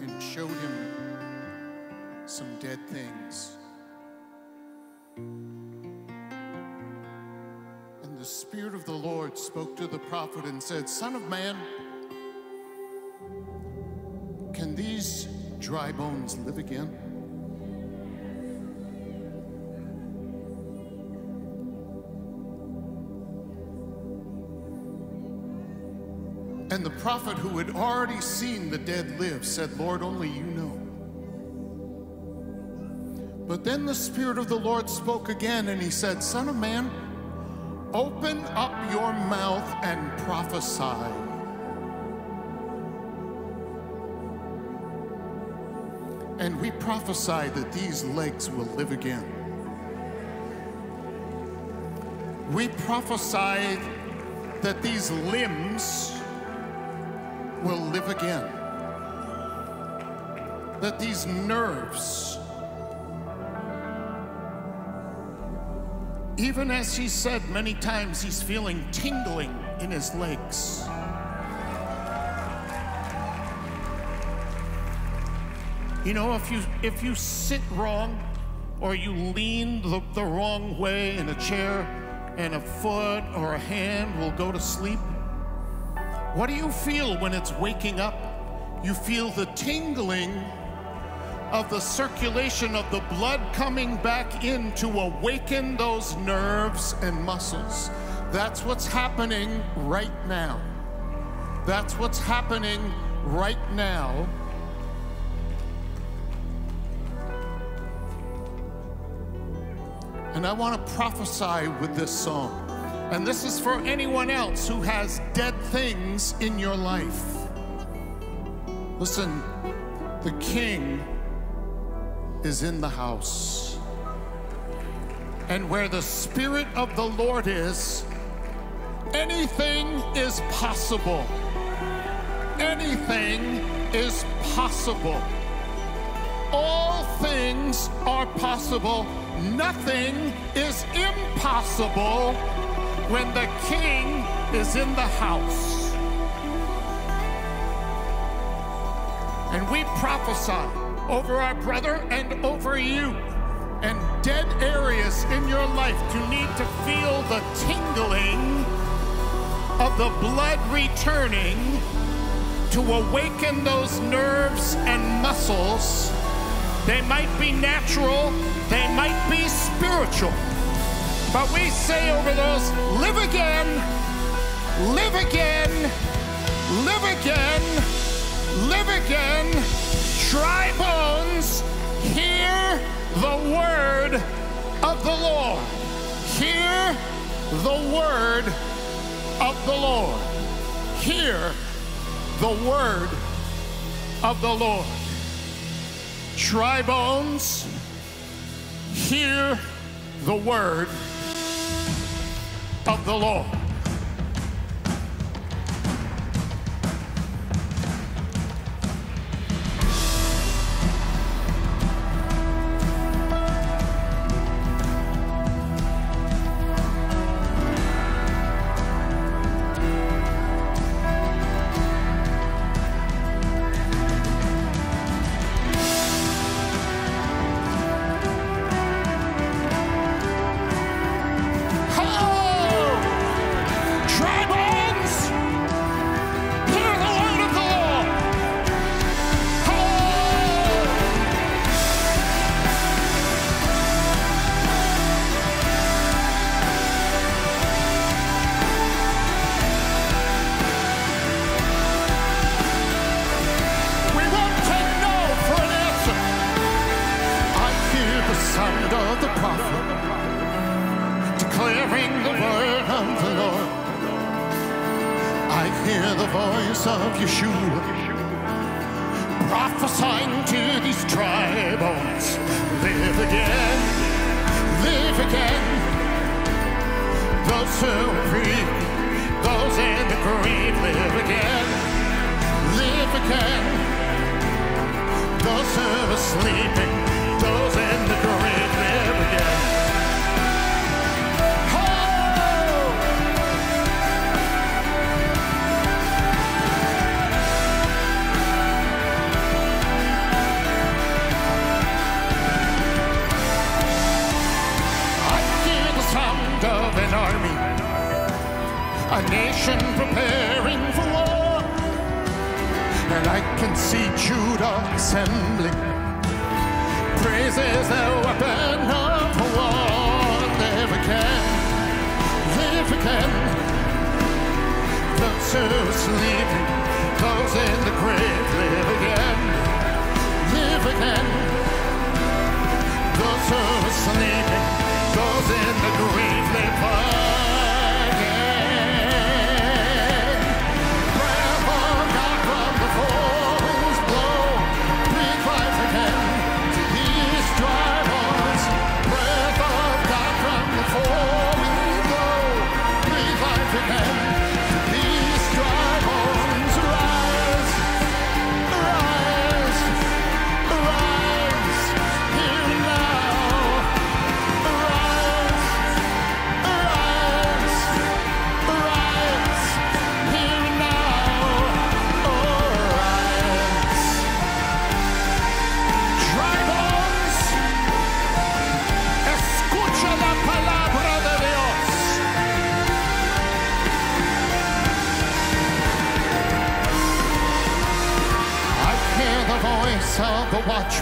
and showed him some dead things. And the Spirit of the Lord spoke to the prophet and said, Son of man, can these dry bones live again? And the prophet who had already seen the dead live said, Lord, only you know. But then the Spirit of the Lord spoke again and he said, Son of man, open up your mouth and prophesy. And we prophesy that these legs will live again. We prophesy that these limbs will live again. That these nerves, even as he said many times, he's feeling tingling in his legs. You know, if you if you sit wrong or you lean the, the wrong way in a chair and a foot or a hand will go to sleep, what do you feel when it's waking up? You feel the tingling of the circulation of the blood coming back in to awaken those nerves and muscles. That's what's happening right now. That's what's happening right now. And I want to prophesy with this song. And this is for anyone else who has dead things in your life. Listen, the king is in the house. And where the Spirit of the Lord is, anything is possible. Anything is possible. All things are possible. Nothing is impossible when the king is in the house. And we prophesy over our brother and over you and dead areas in your life to need to feel the tingling of the blood returning to awaken those nerves and muscles. They might be natural, they might be spiritual. But we say over those, live again, live again, live again, live again. Dry bones, hear the word of the Lord. Hear the word of the Lord. Hear the word of the Lord. Dry bones, hear the word of the Lord.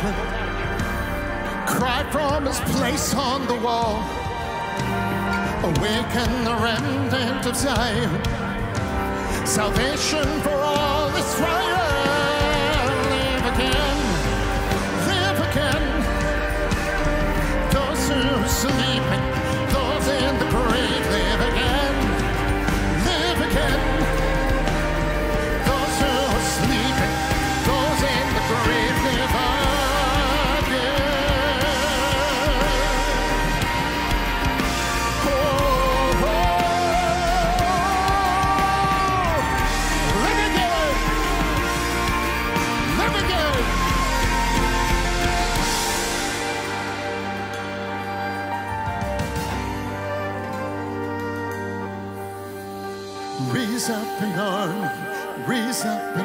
attachment cried from his place on the wall. Awaken the remnant of Zion, salvation for all Israel. Live again, live again, those who sleep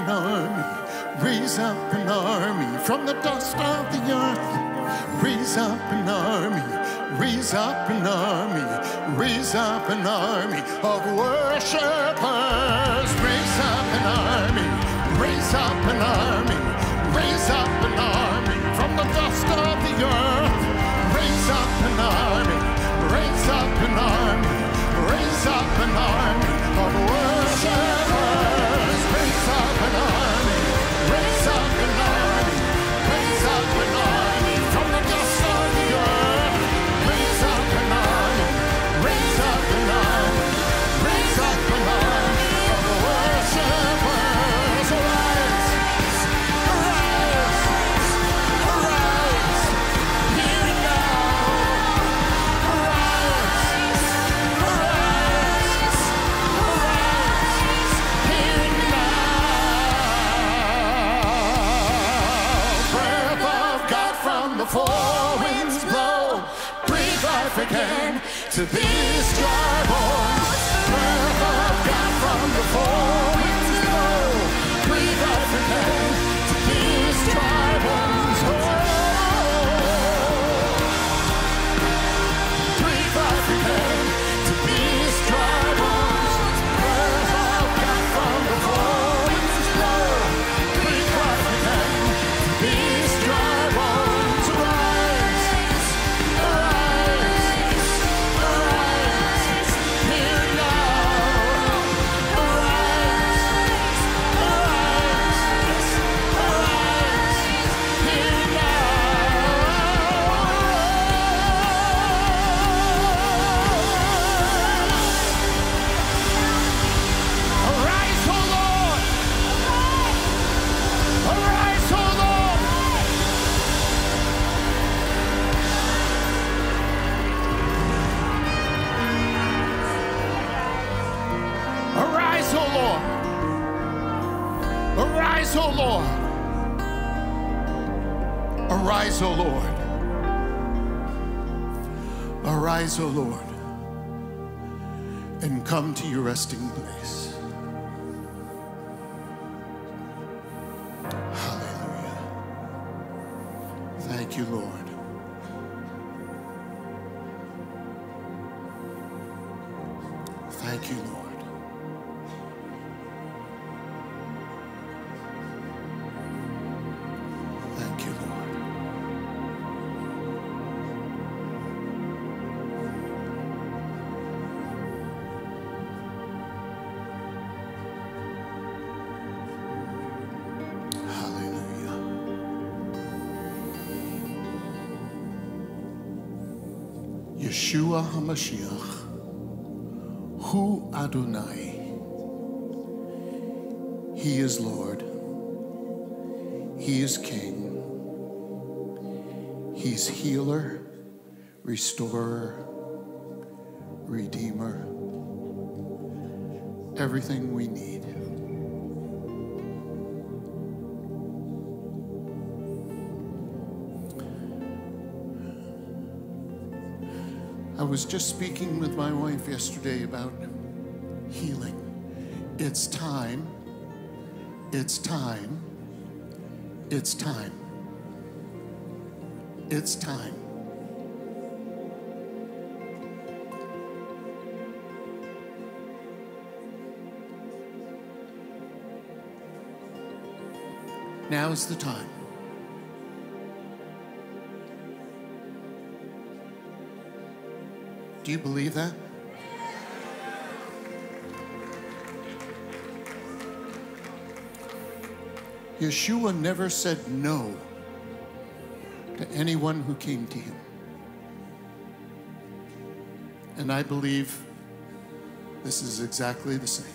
an army, raise up an army from the dust of the earth. Raise up an army, raise up an army, raise up an army of worshipers. Raise up an army, raise up an army, raise up an army from the dust of the earth. Raise up an army, raise up an army, raise up an army. to this dry bones, breath of God from the forest. Arise, O Lord. Arise, O Lord, and come to your resting place. Yeshua HaMashiach, Hu Adonai. He is Lord. He is King. He's healer, restorer, redeemer. Everything we need. Was just speaking with my wife yesterday about healing. It's time. It's time. It's time. It's time. Now is the time. Do you believe that? Yeshua never said no to anyone who came to him. And I believe this is exactly the same.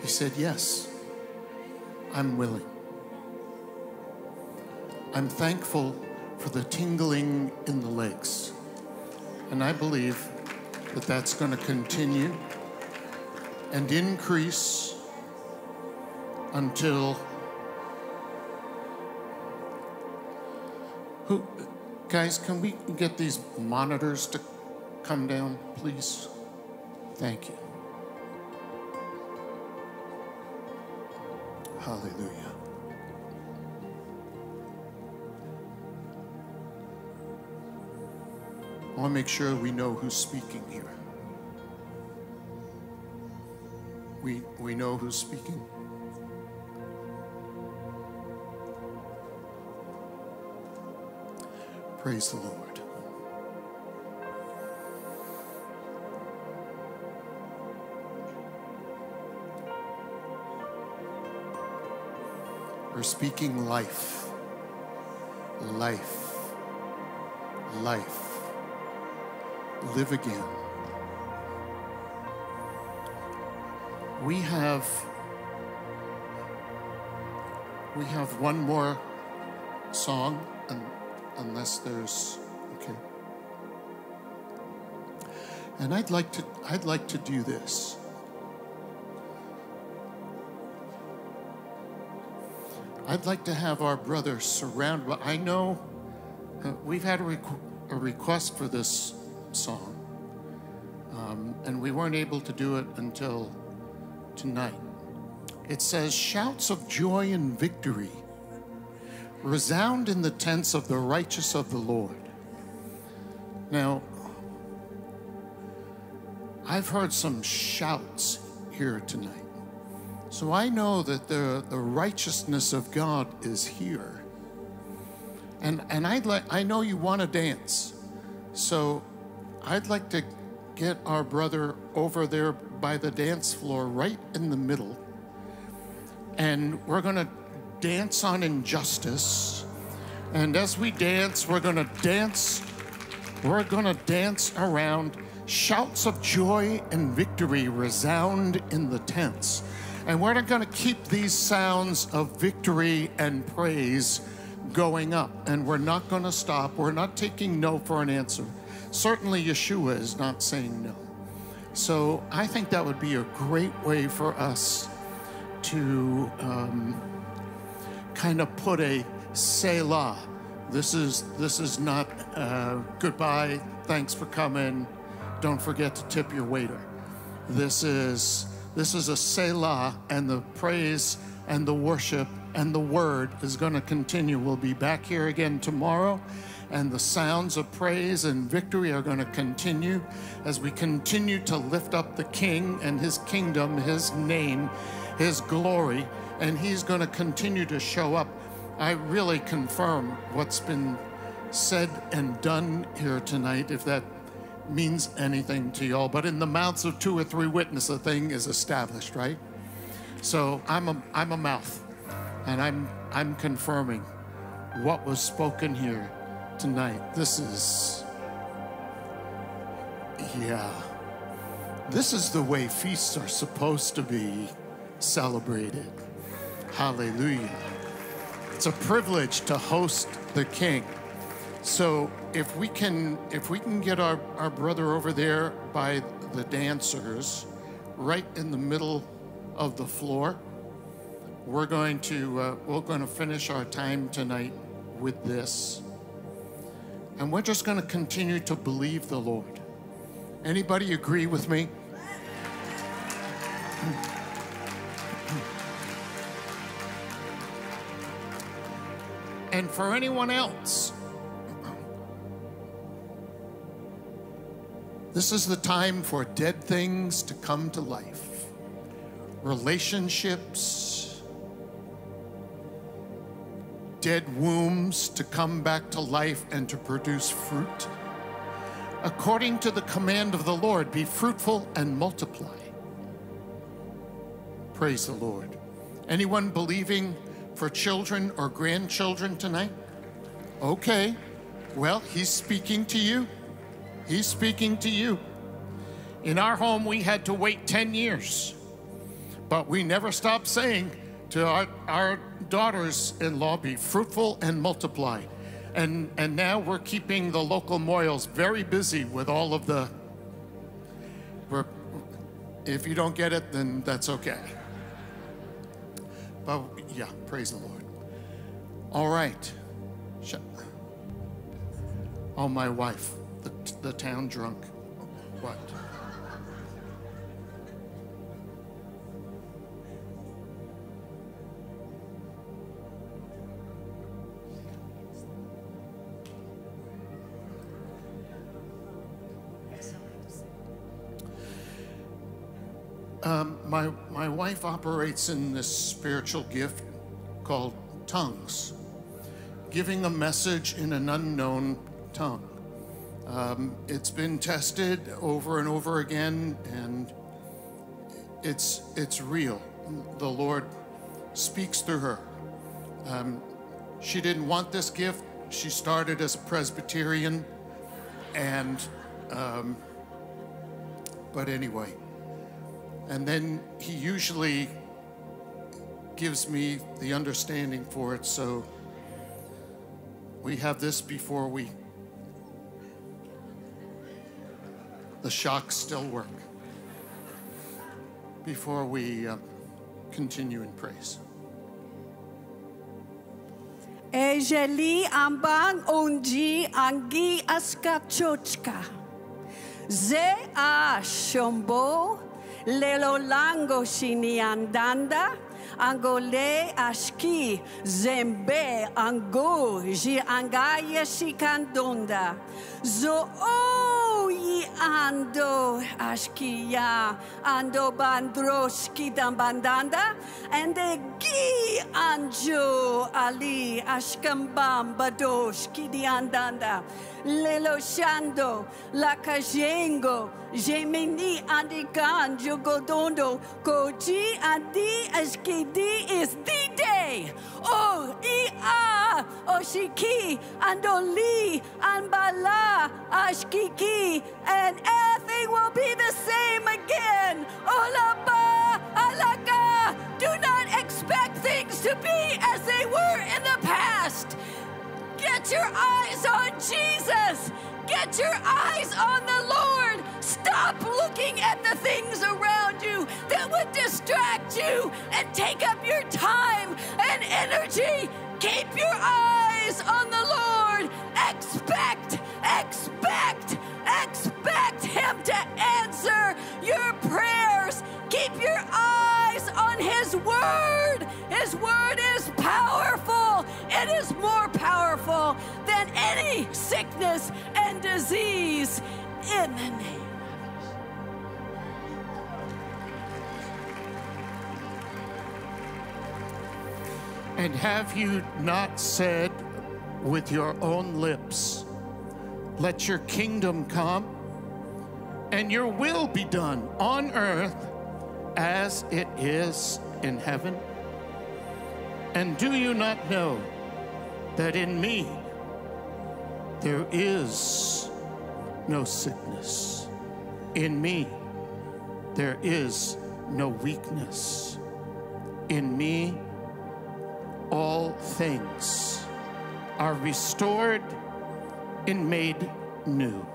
He said, Yes, I'm willing. I'm thankful for the tingling in the legs. And I believe that that's going to continue and increase until who guys can we get these monitors to come down please? Thank you. Hallelujah want to make sure we know who's speaking here. We, we know who's speaking. Praise the Lord. We're speaking life. Life. Life. Live again. We have we have one more song un, unless there's okay. And I'd like to I'd like to do this. I'd like to have our brother surround. but I know uh, we've had a, requ- a request for this song, um, and we weren't able to do it until tonight. It says, Shouts of joy and victory resound in the tents of the righteous of the Lord. Now, I've heard some shouts here tonight. So I know that the, the righteousness of God is here. And, and I'd like, I know you want to dance. So I'd like to get our brother over there by the dance floor, right in the middle. And we're going to dance on injustice. And as we dance, we're going to dance, we're going to dance around. Shouts of joy and victory resound in the tents. And we're not going to keep these sounds of victory and praise going up. And we're not going to stop. We're not taking no for an answer. Certainly, Yeshua is not saying no. So I think that would be a great way for us to um, kind of put a Selah. This is this is not uh, goodbye. Thanks for coming. Don't forget to tip your waiter. This is this is a Selah, and the praise and the worship and the word is going to continue. We'll be back here again tomorrow, and the sounds of praise and victory are going to continue as we continue to lift up the King and His kingdom, His name, His glory, and He's going to continue to show up. I really confirm what's been said and done here tonight, if that means anything to y'all. But in the mouths of two or three witnesses, a thing is established, right? So I'm a, I'm a mouth, and I'm, I'm confirming what was spoken here tonight. This is, yeah, this is the way feasts are supposed to be celebrated. Hallelujah. It's a privilege to host the King. So if we can if we can get our, our brother over there by the dancers right in the middle of the floor, we're going to uh, we're going to finish our time tonight with this. And we're just going to continue to believe the Lord. Anybody agree with me? And for anyone else, this is the time for dead things to come to life. Relationships, dead wombs to come back to life and to produce fruit. According to the command of the Lord, be fruitful and multiply. Praise the Lord. Anyone believing for children or grandchildren tonight? Okay. Well, he's speaking to you. He's speaking to you. In our home, we had to wait 10 years, but we never stopped saying to our, our daughters in law, be fruitful and multiply. And, and now we're keeping the local mohels very busy with all of the. We're, if you don't get it, then that's okay. But yeah, praise the Lord. All right. Oh, my wife, the, the town drunk. What? Um, my, my wife operates in this spiritual gift called tongues, giving a message in an unknown tongue. Um, it's been tested over and over again, and it's, it's real. The Lord speaks through her. Um, she didn't want this gift. She started as a Presbyterian, and um, but anyway. And then he usually gives me the understanding for it. So we have this before we. The shocks still work. Before we uh, continue in praise. Ejeli ambang unji angi askachochka. Ze a shombo lelo lango shini andanda. Angole ashki zembe ango ji angaya shikandonda. Zo o yi ando ashkiya ando bandroshki dambandanda and gi anjo ali ashkambam badoshki diandanda. Lelo shando la kajengo Gemini andikan jogodondo koji andi ashkidi is the day. Oh, ia oshiki andoli anbala ashkiki and everything will be the same again. Olaba alaka. Do not expect things to be as they were in the past. Get your eyes on Jesus. Get your eyes on the Lord. Stop looking at the things around you that would distract you and take up your time and energy. Keep your eyes on the Lord. Expect, expect, expect Him to answer your prayers. Keep your eyes on His Word. His Word is powerful, it is more powerful than any sickness and disease. In the name. And have you not said with your own lips, Let your kingdom come and your will be done on earth as it is in heaven? And do you not know that in me there is no sickness? In me there is no weakness. In me all things are restored and made new.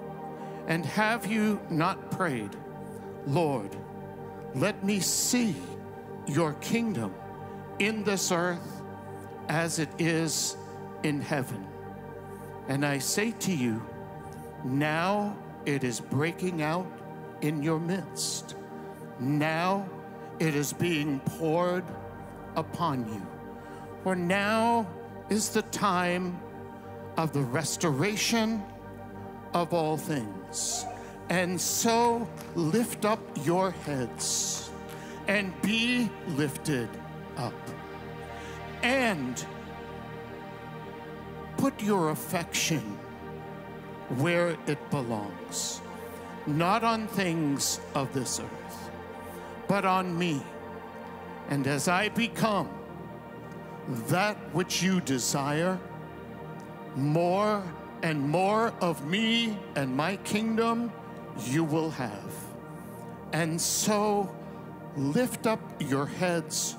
And have you not prayed, Lord, let me see your kingdom in this earth as it is in heaven? And I say to you, now it is breaking out in your midst. Now it is being poured upon you. For now is the time of the restoration of all things. And so lift up your heads and be lifted up. And put your affection where it belongs, not on things of this earth, but on me. And as I become that which you desire, more and more of me and my kingdom you will have. And so lift up your heads,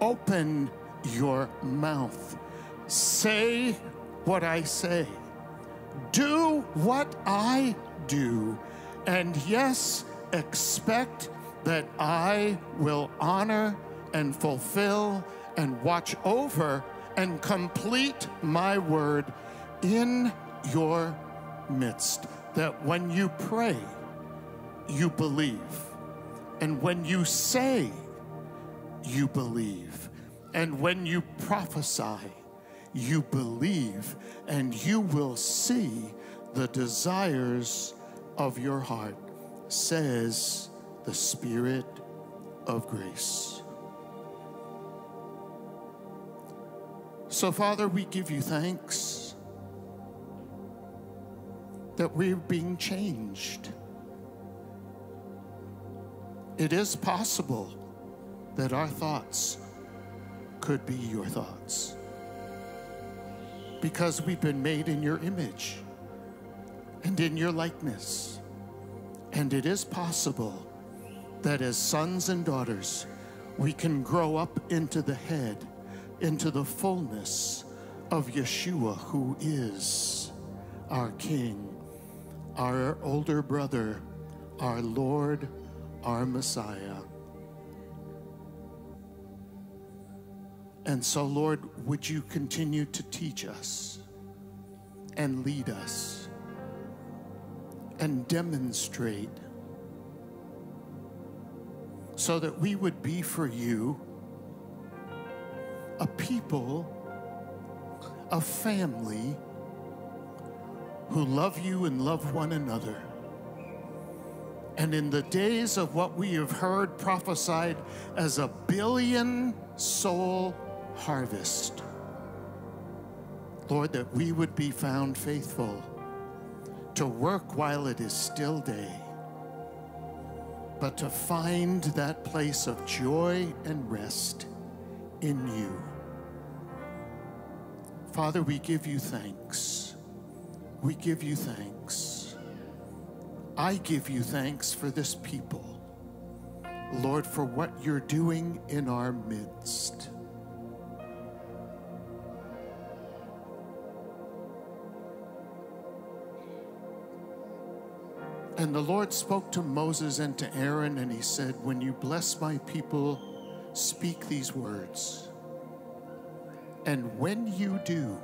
open your mouth, say what I say, do what I do, and yes, expect that I will honor and fulfill and watch over and complete my word in your midst. That when you pray, you believe. And when you say, you believe. And when you prophesy, you believe. And you will see the desires of your heart, says the Spirit of grace. So, Father, we give you thanks that we're being changed. It is possible that our thoughts could be your thoughts because we've been made in your image and in your likeness. And it is possible that as sons and daughters, we can grow up into the head, into the fullness of Yeshua, who is our King, our older brother, our Lord, our Messiah. And so, Lord, would you continue to teach us and lead us and demonstrate so that we would be for you a people, a family who love you and love one another. And in the days of what we have heard prophesied as a billion soul harvest, Lord, that we would be found faithful to work while it is still day, but to find that place of joy and rest in you. Father, we give you thanks. We give you thanks. I give you thanks for this people. Lord, for what you're doing in our midst. And the Lord spoke to Moses and to Aaron, and he said, When you bless my people, speak these words. And when you do,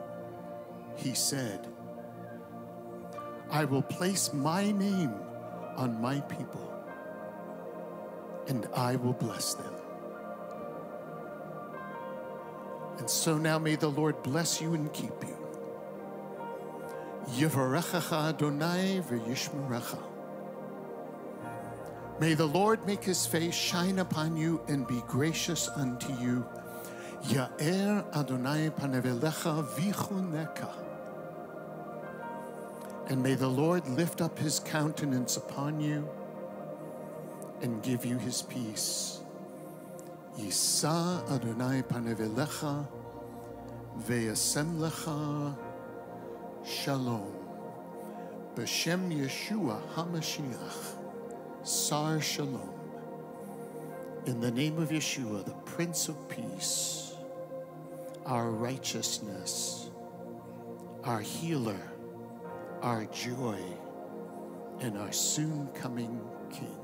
he said, I will place my name on my people, and I will bless them. And so now may the Lord bless you and keep you. Adonai. May the Lord make his face shine upon you and be gracious unto you. Ya'er Adonai panevelecha vichuneka. And may the Lord lift up his countenance upon you and give you his peace. Yisa Adonai panevelecha ve'asem lecha shalom. B'shem Yeshua HaMashiach. Sar Shalom. In the name of Yeshua, the Prince of Peace, our righteousness, our healer, our joy, and our soon coming King.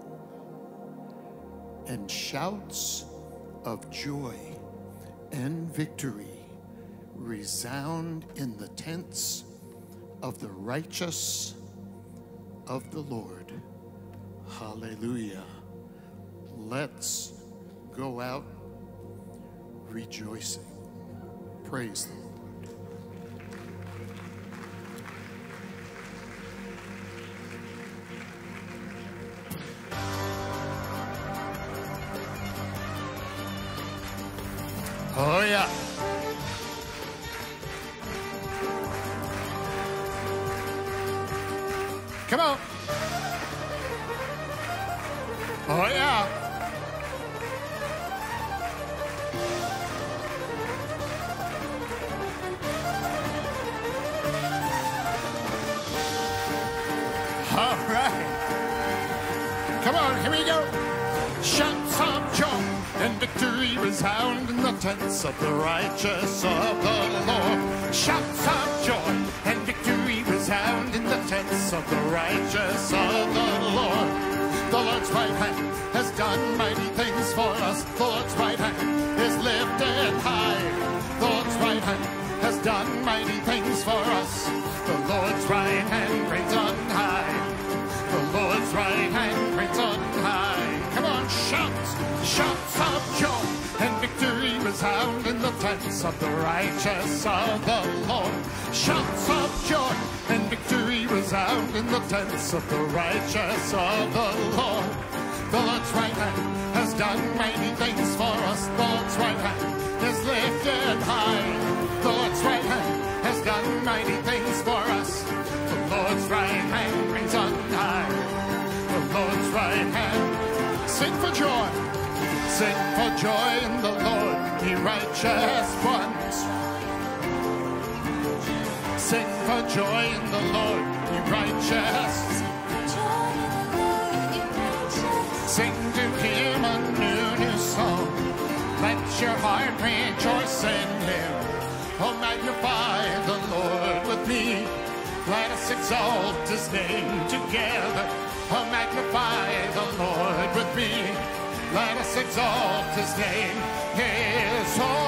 And shouts of joy and victory resound in the tents of the righteous of the Lord. Hallelujah. Let's go out rejoicing. Praise the Lord. Oh, yeah. Come on. Of the Lord. Shouts of joy and victory resound in the tents of the righteous of the Lord. The Lord's right hand has done mighty things for us. The Lord's right hand is lifted high. The Lord's right hand has done mighty things for us. The Lord's right hand reigns on high. The Lord's right hand. Sing for joy. Sing for joy in the Lord, ye righteous ones. For joy in the Lord, ye righteous. Sing to him a new, new song. Let your heart rejoice in him. Oh, magnify the Lord with me. Let us exalt his name together. Oh, magnify the Lord with me. Let us exalt his name, his holy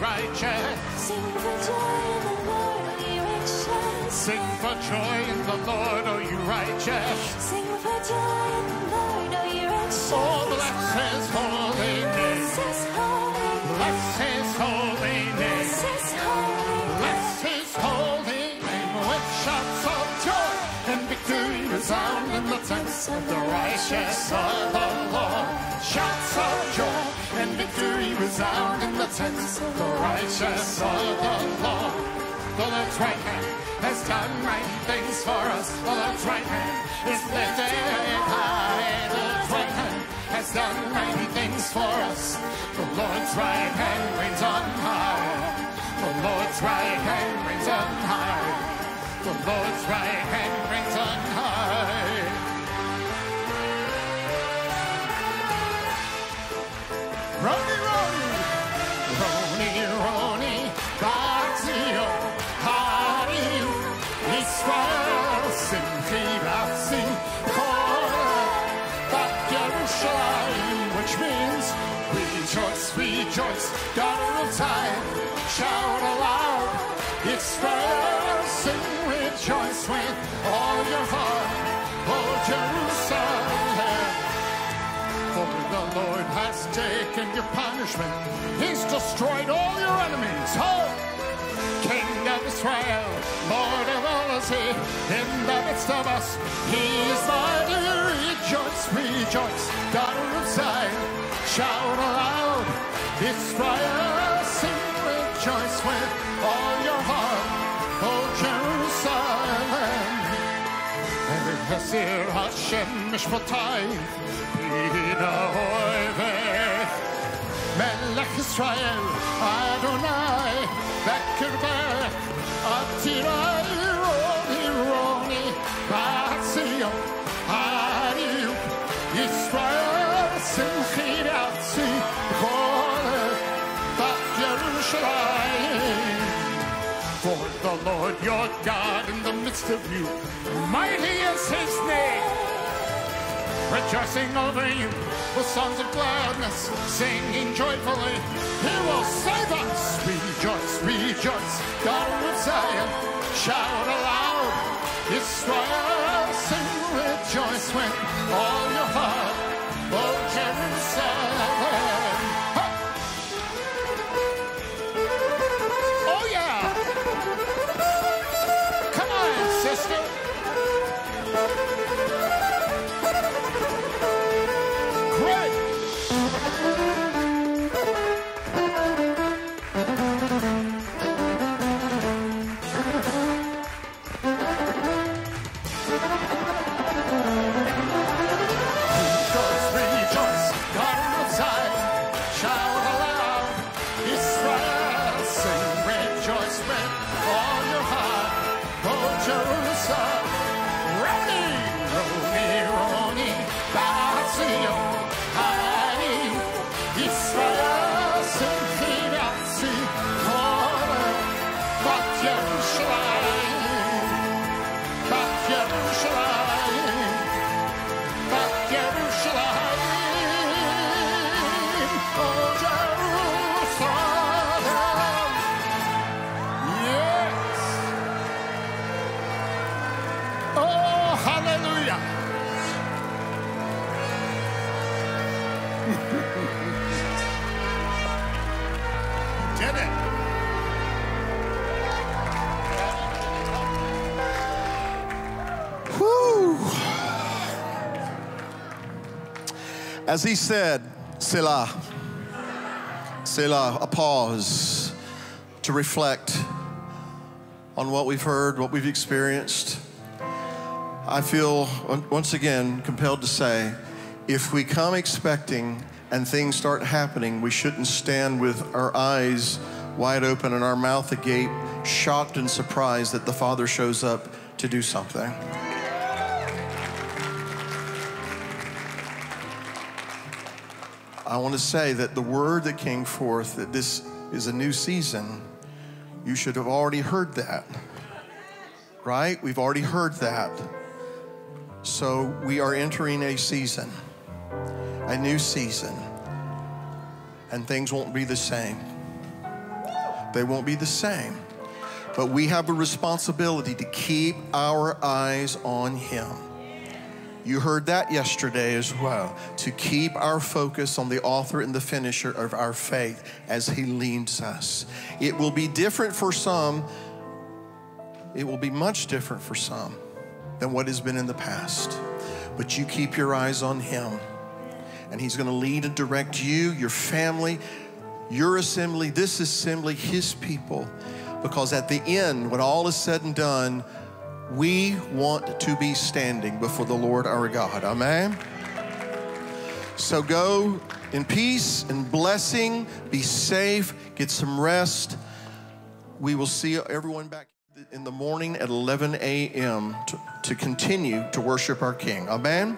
righteous. Sing for joy in the Lord, ye righteous. Sing for joy in the Lord, oh, you righteous. Sing for joy in the Lord, oh ye righteous. Oh. Bless his holy name. Bless his holy name. Bless his holy name. Bless his holy name. With shouts of joy and victory resound in the tents of the righteous of the Lord. Shouts of joy and victory resound in the tents of the righteous of the Lord. The Lord's right hand has done mighty things for us. The Lord's right hand is lifted high. The Lord's right hand has done mighty things for us. The Lord's right hand reigns on high. The Lord's right hand reigns on high. The Lord's right hand reigns on high. Ronnie, Ronnie, Ronnie, Ronnie, radio, Harry, it's Wilson, Privacy, back Yerushalayim, which means rejoice, rejoice, daughter of time, shout aloud, it's Wilson, rejoice with all your heart, oh Jerusalem. The Lord has taken your punishment. He's destroyed all your enemies. Oh, King of Israel, Lord of all is he in the midst of us. He is mighty. Rejoice, rejoice, daughter of Zion. Shout aloud, Israel, sing, rejoice with all your heart. Oh, Jerusalem. Hasir Hashem Mishpatai Oiveh Melech Israel Adonai Bekirveh Atirai Lord your God in the midst of you. Mighty is his name. Rejoicing over you with songs of gladness, singing joyfully. He will save us. Rejoice, rejoice, daughter of Zion. Shout aloud. Israel, sing, rejoice with all your heart. As he said, Selah, Selah, a pause to reflect on what we've heard, what we've experienced. I feel once again compelled to say if we come expecting and things start happening, we shouldn't stand with our eyes wide open and our mouth agape, shocked and surprised that the Father shows up to do something. I want to say that the word that came forth, that this is a new season, you should have already heard that. Right? We've already heard that. So we are entering a season, a new season, and things won't be the same. They won't be the same. But we have a responsibility to keep our eyes on Him. You heard that yesterday as well. To keep our focus on the author and the finisher of our faith as He leads us. It will be different for some, it will be much different for some than what has been in the past. But you keep your eyes on Him, and He's going to lead and direct you, your family, your assembly, this assembly, His people. Because at the end, when all is said and done, we want to be standing before the Lord our God. Amen. So go in peace and blessing, be safe, get some rest. We will see everyone back in the morning at 11 a.m. to, to continue to worship our King. Amen.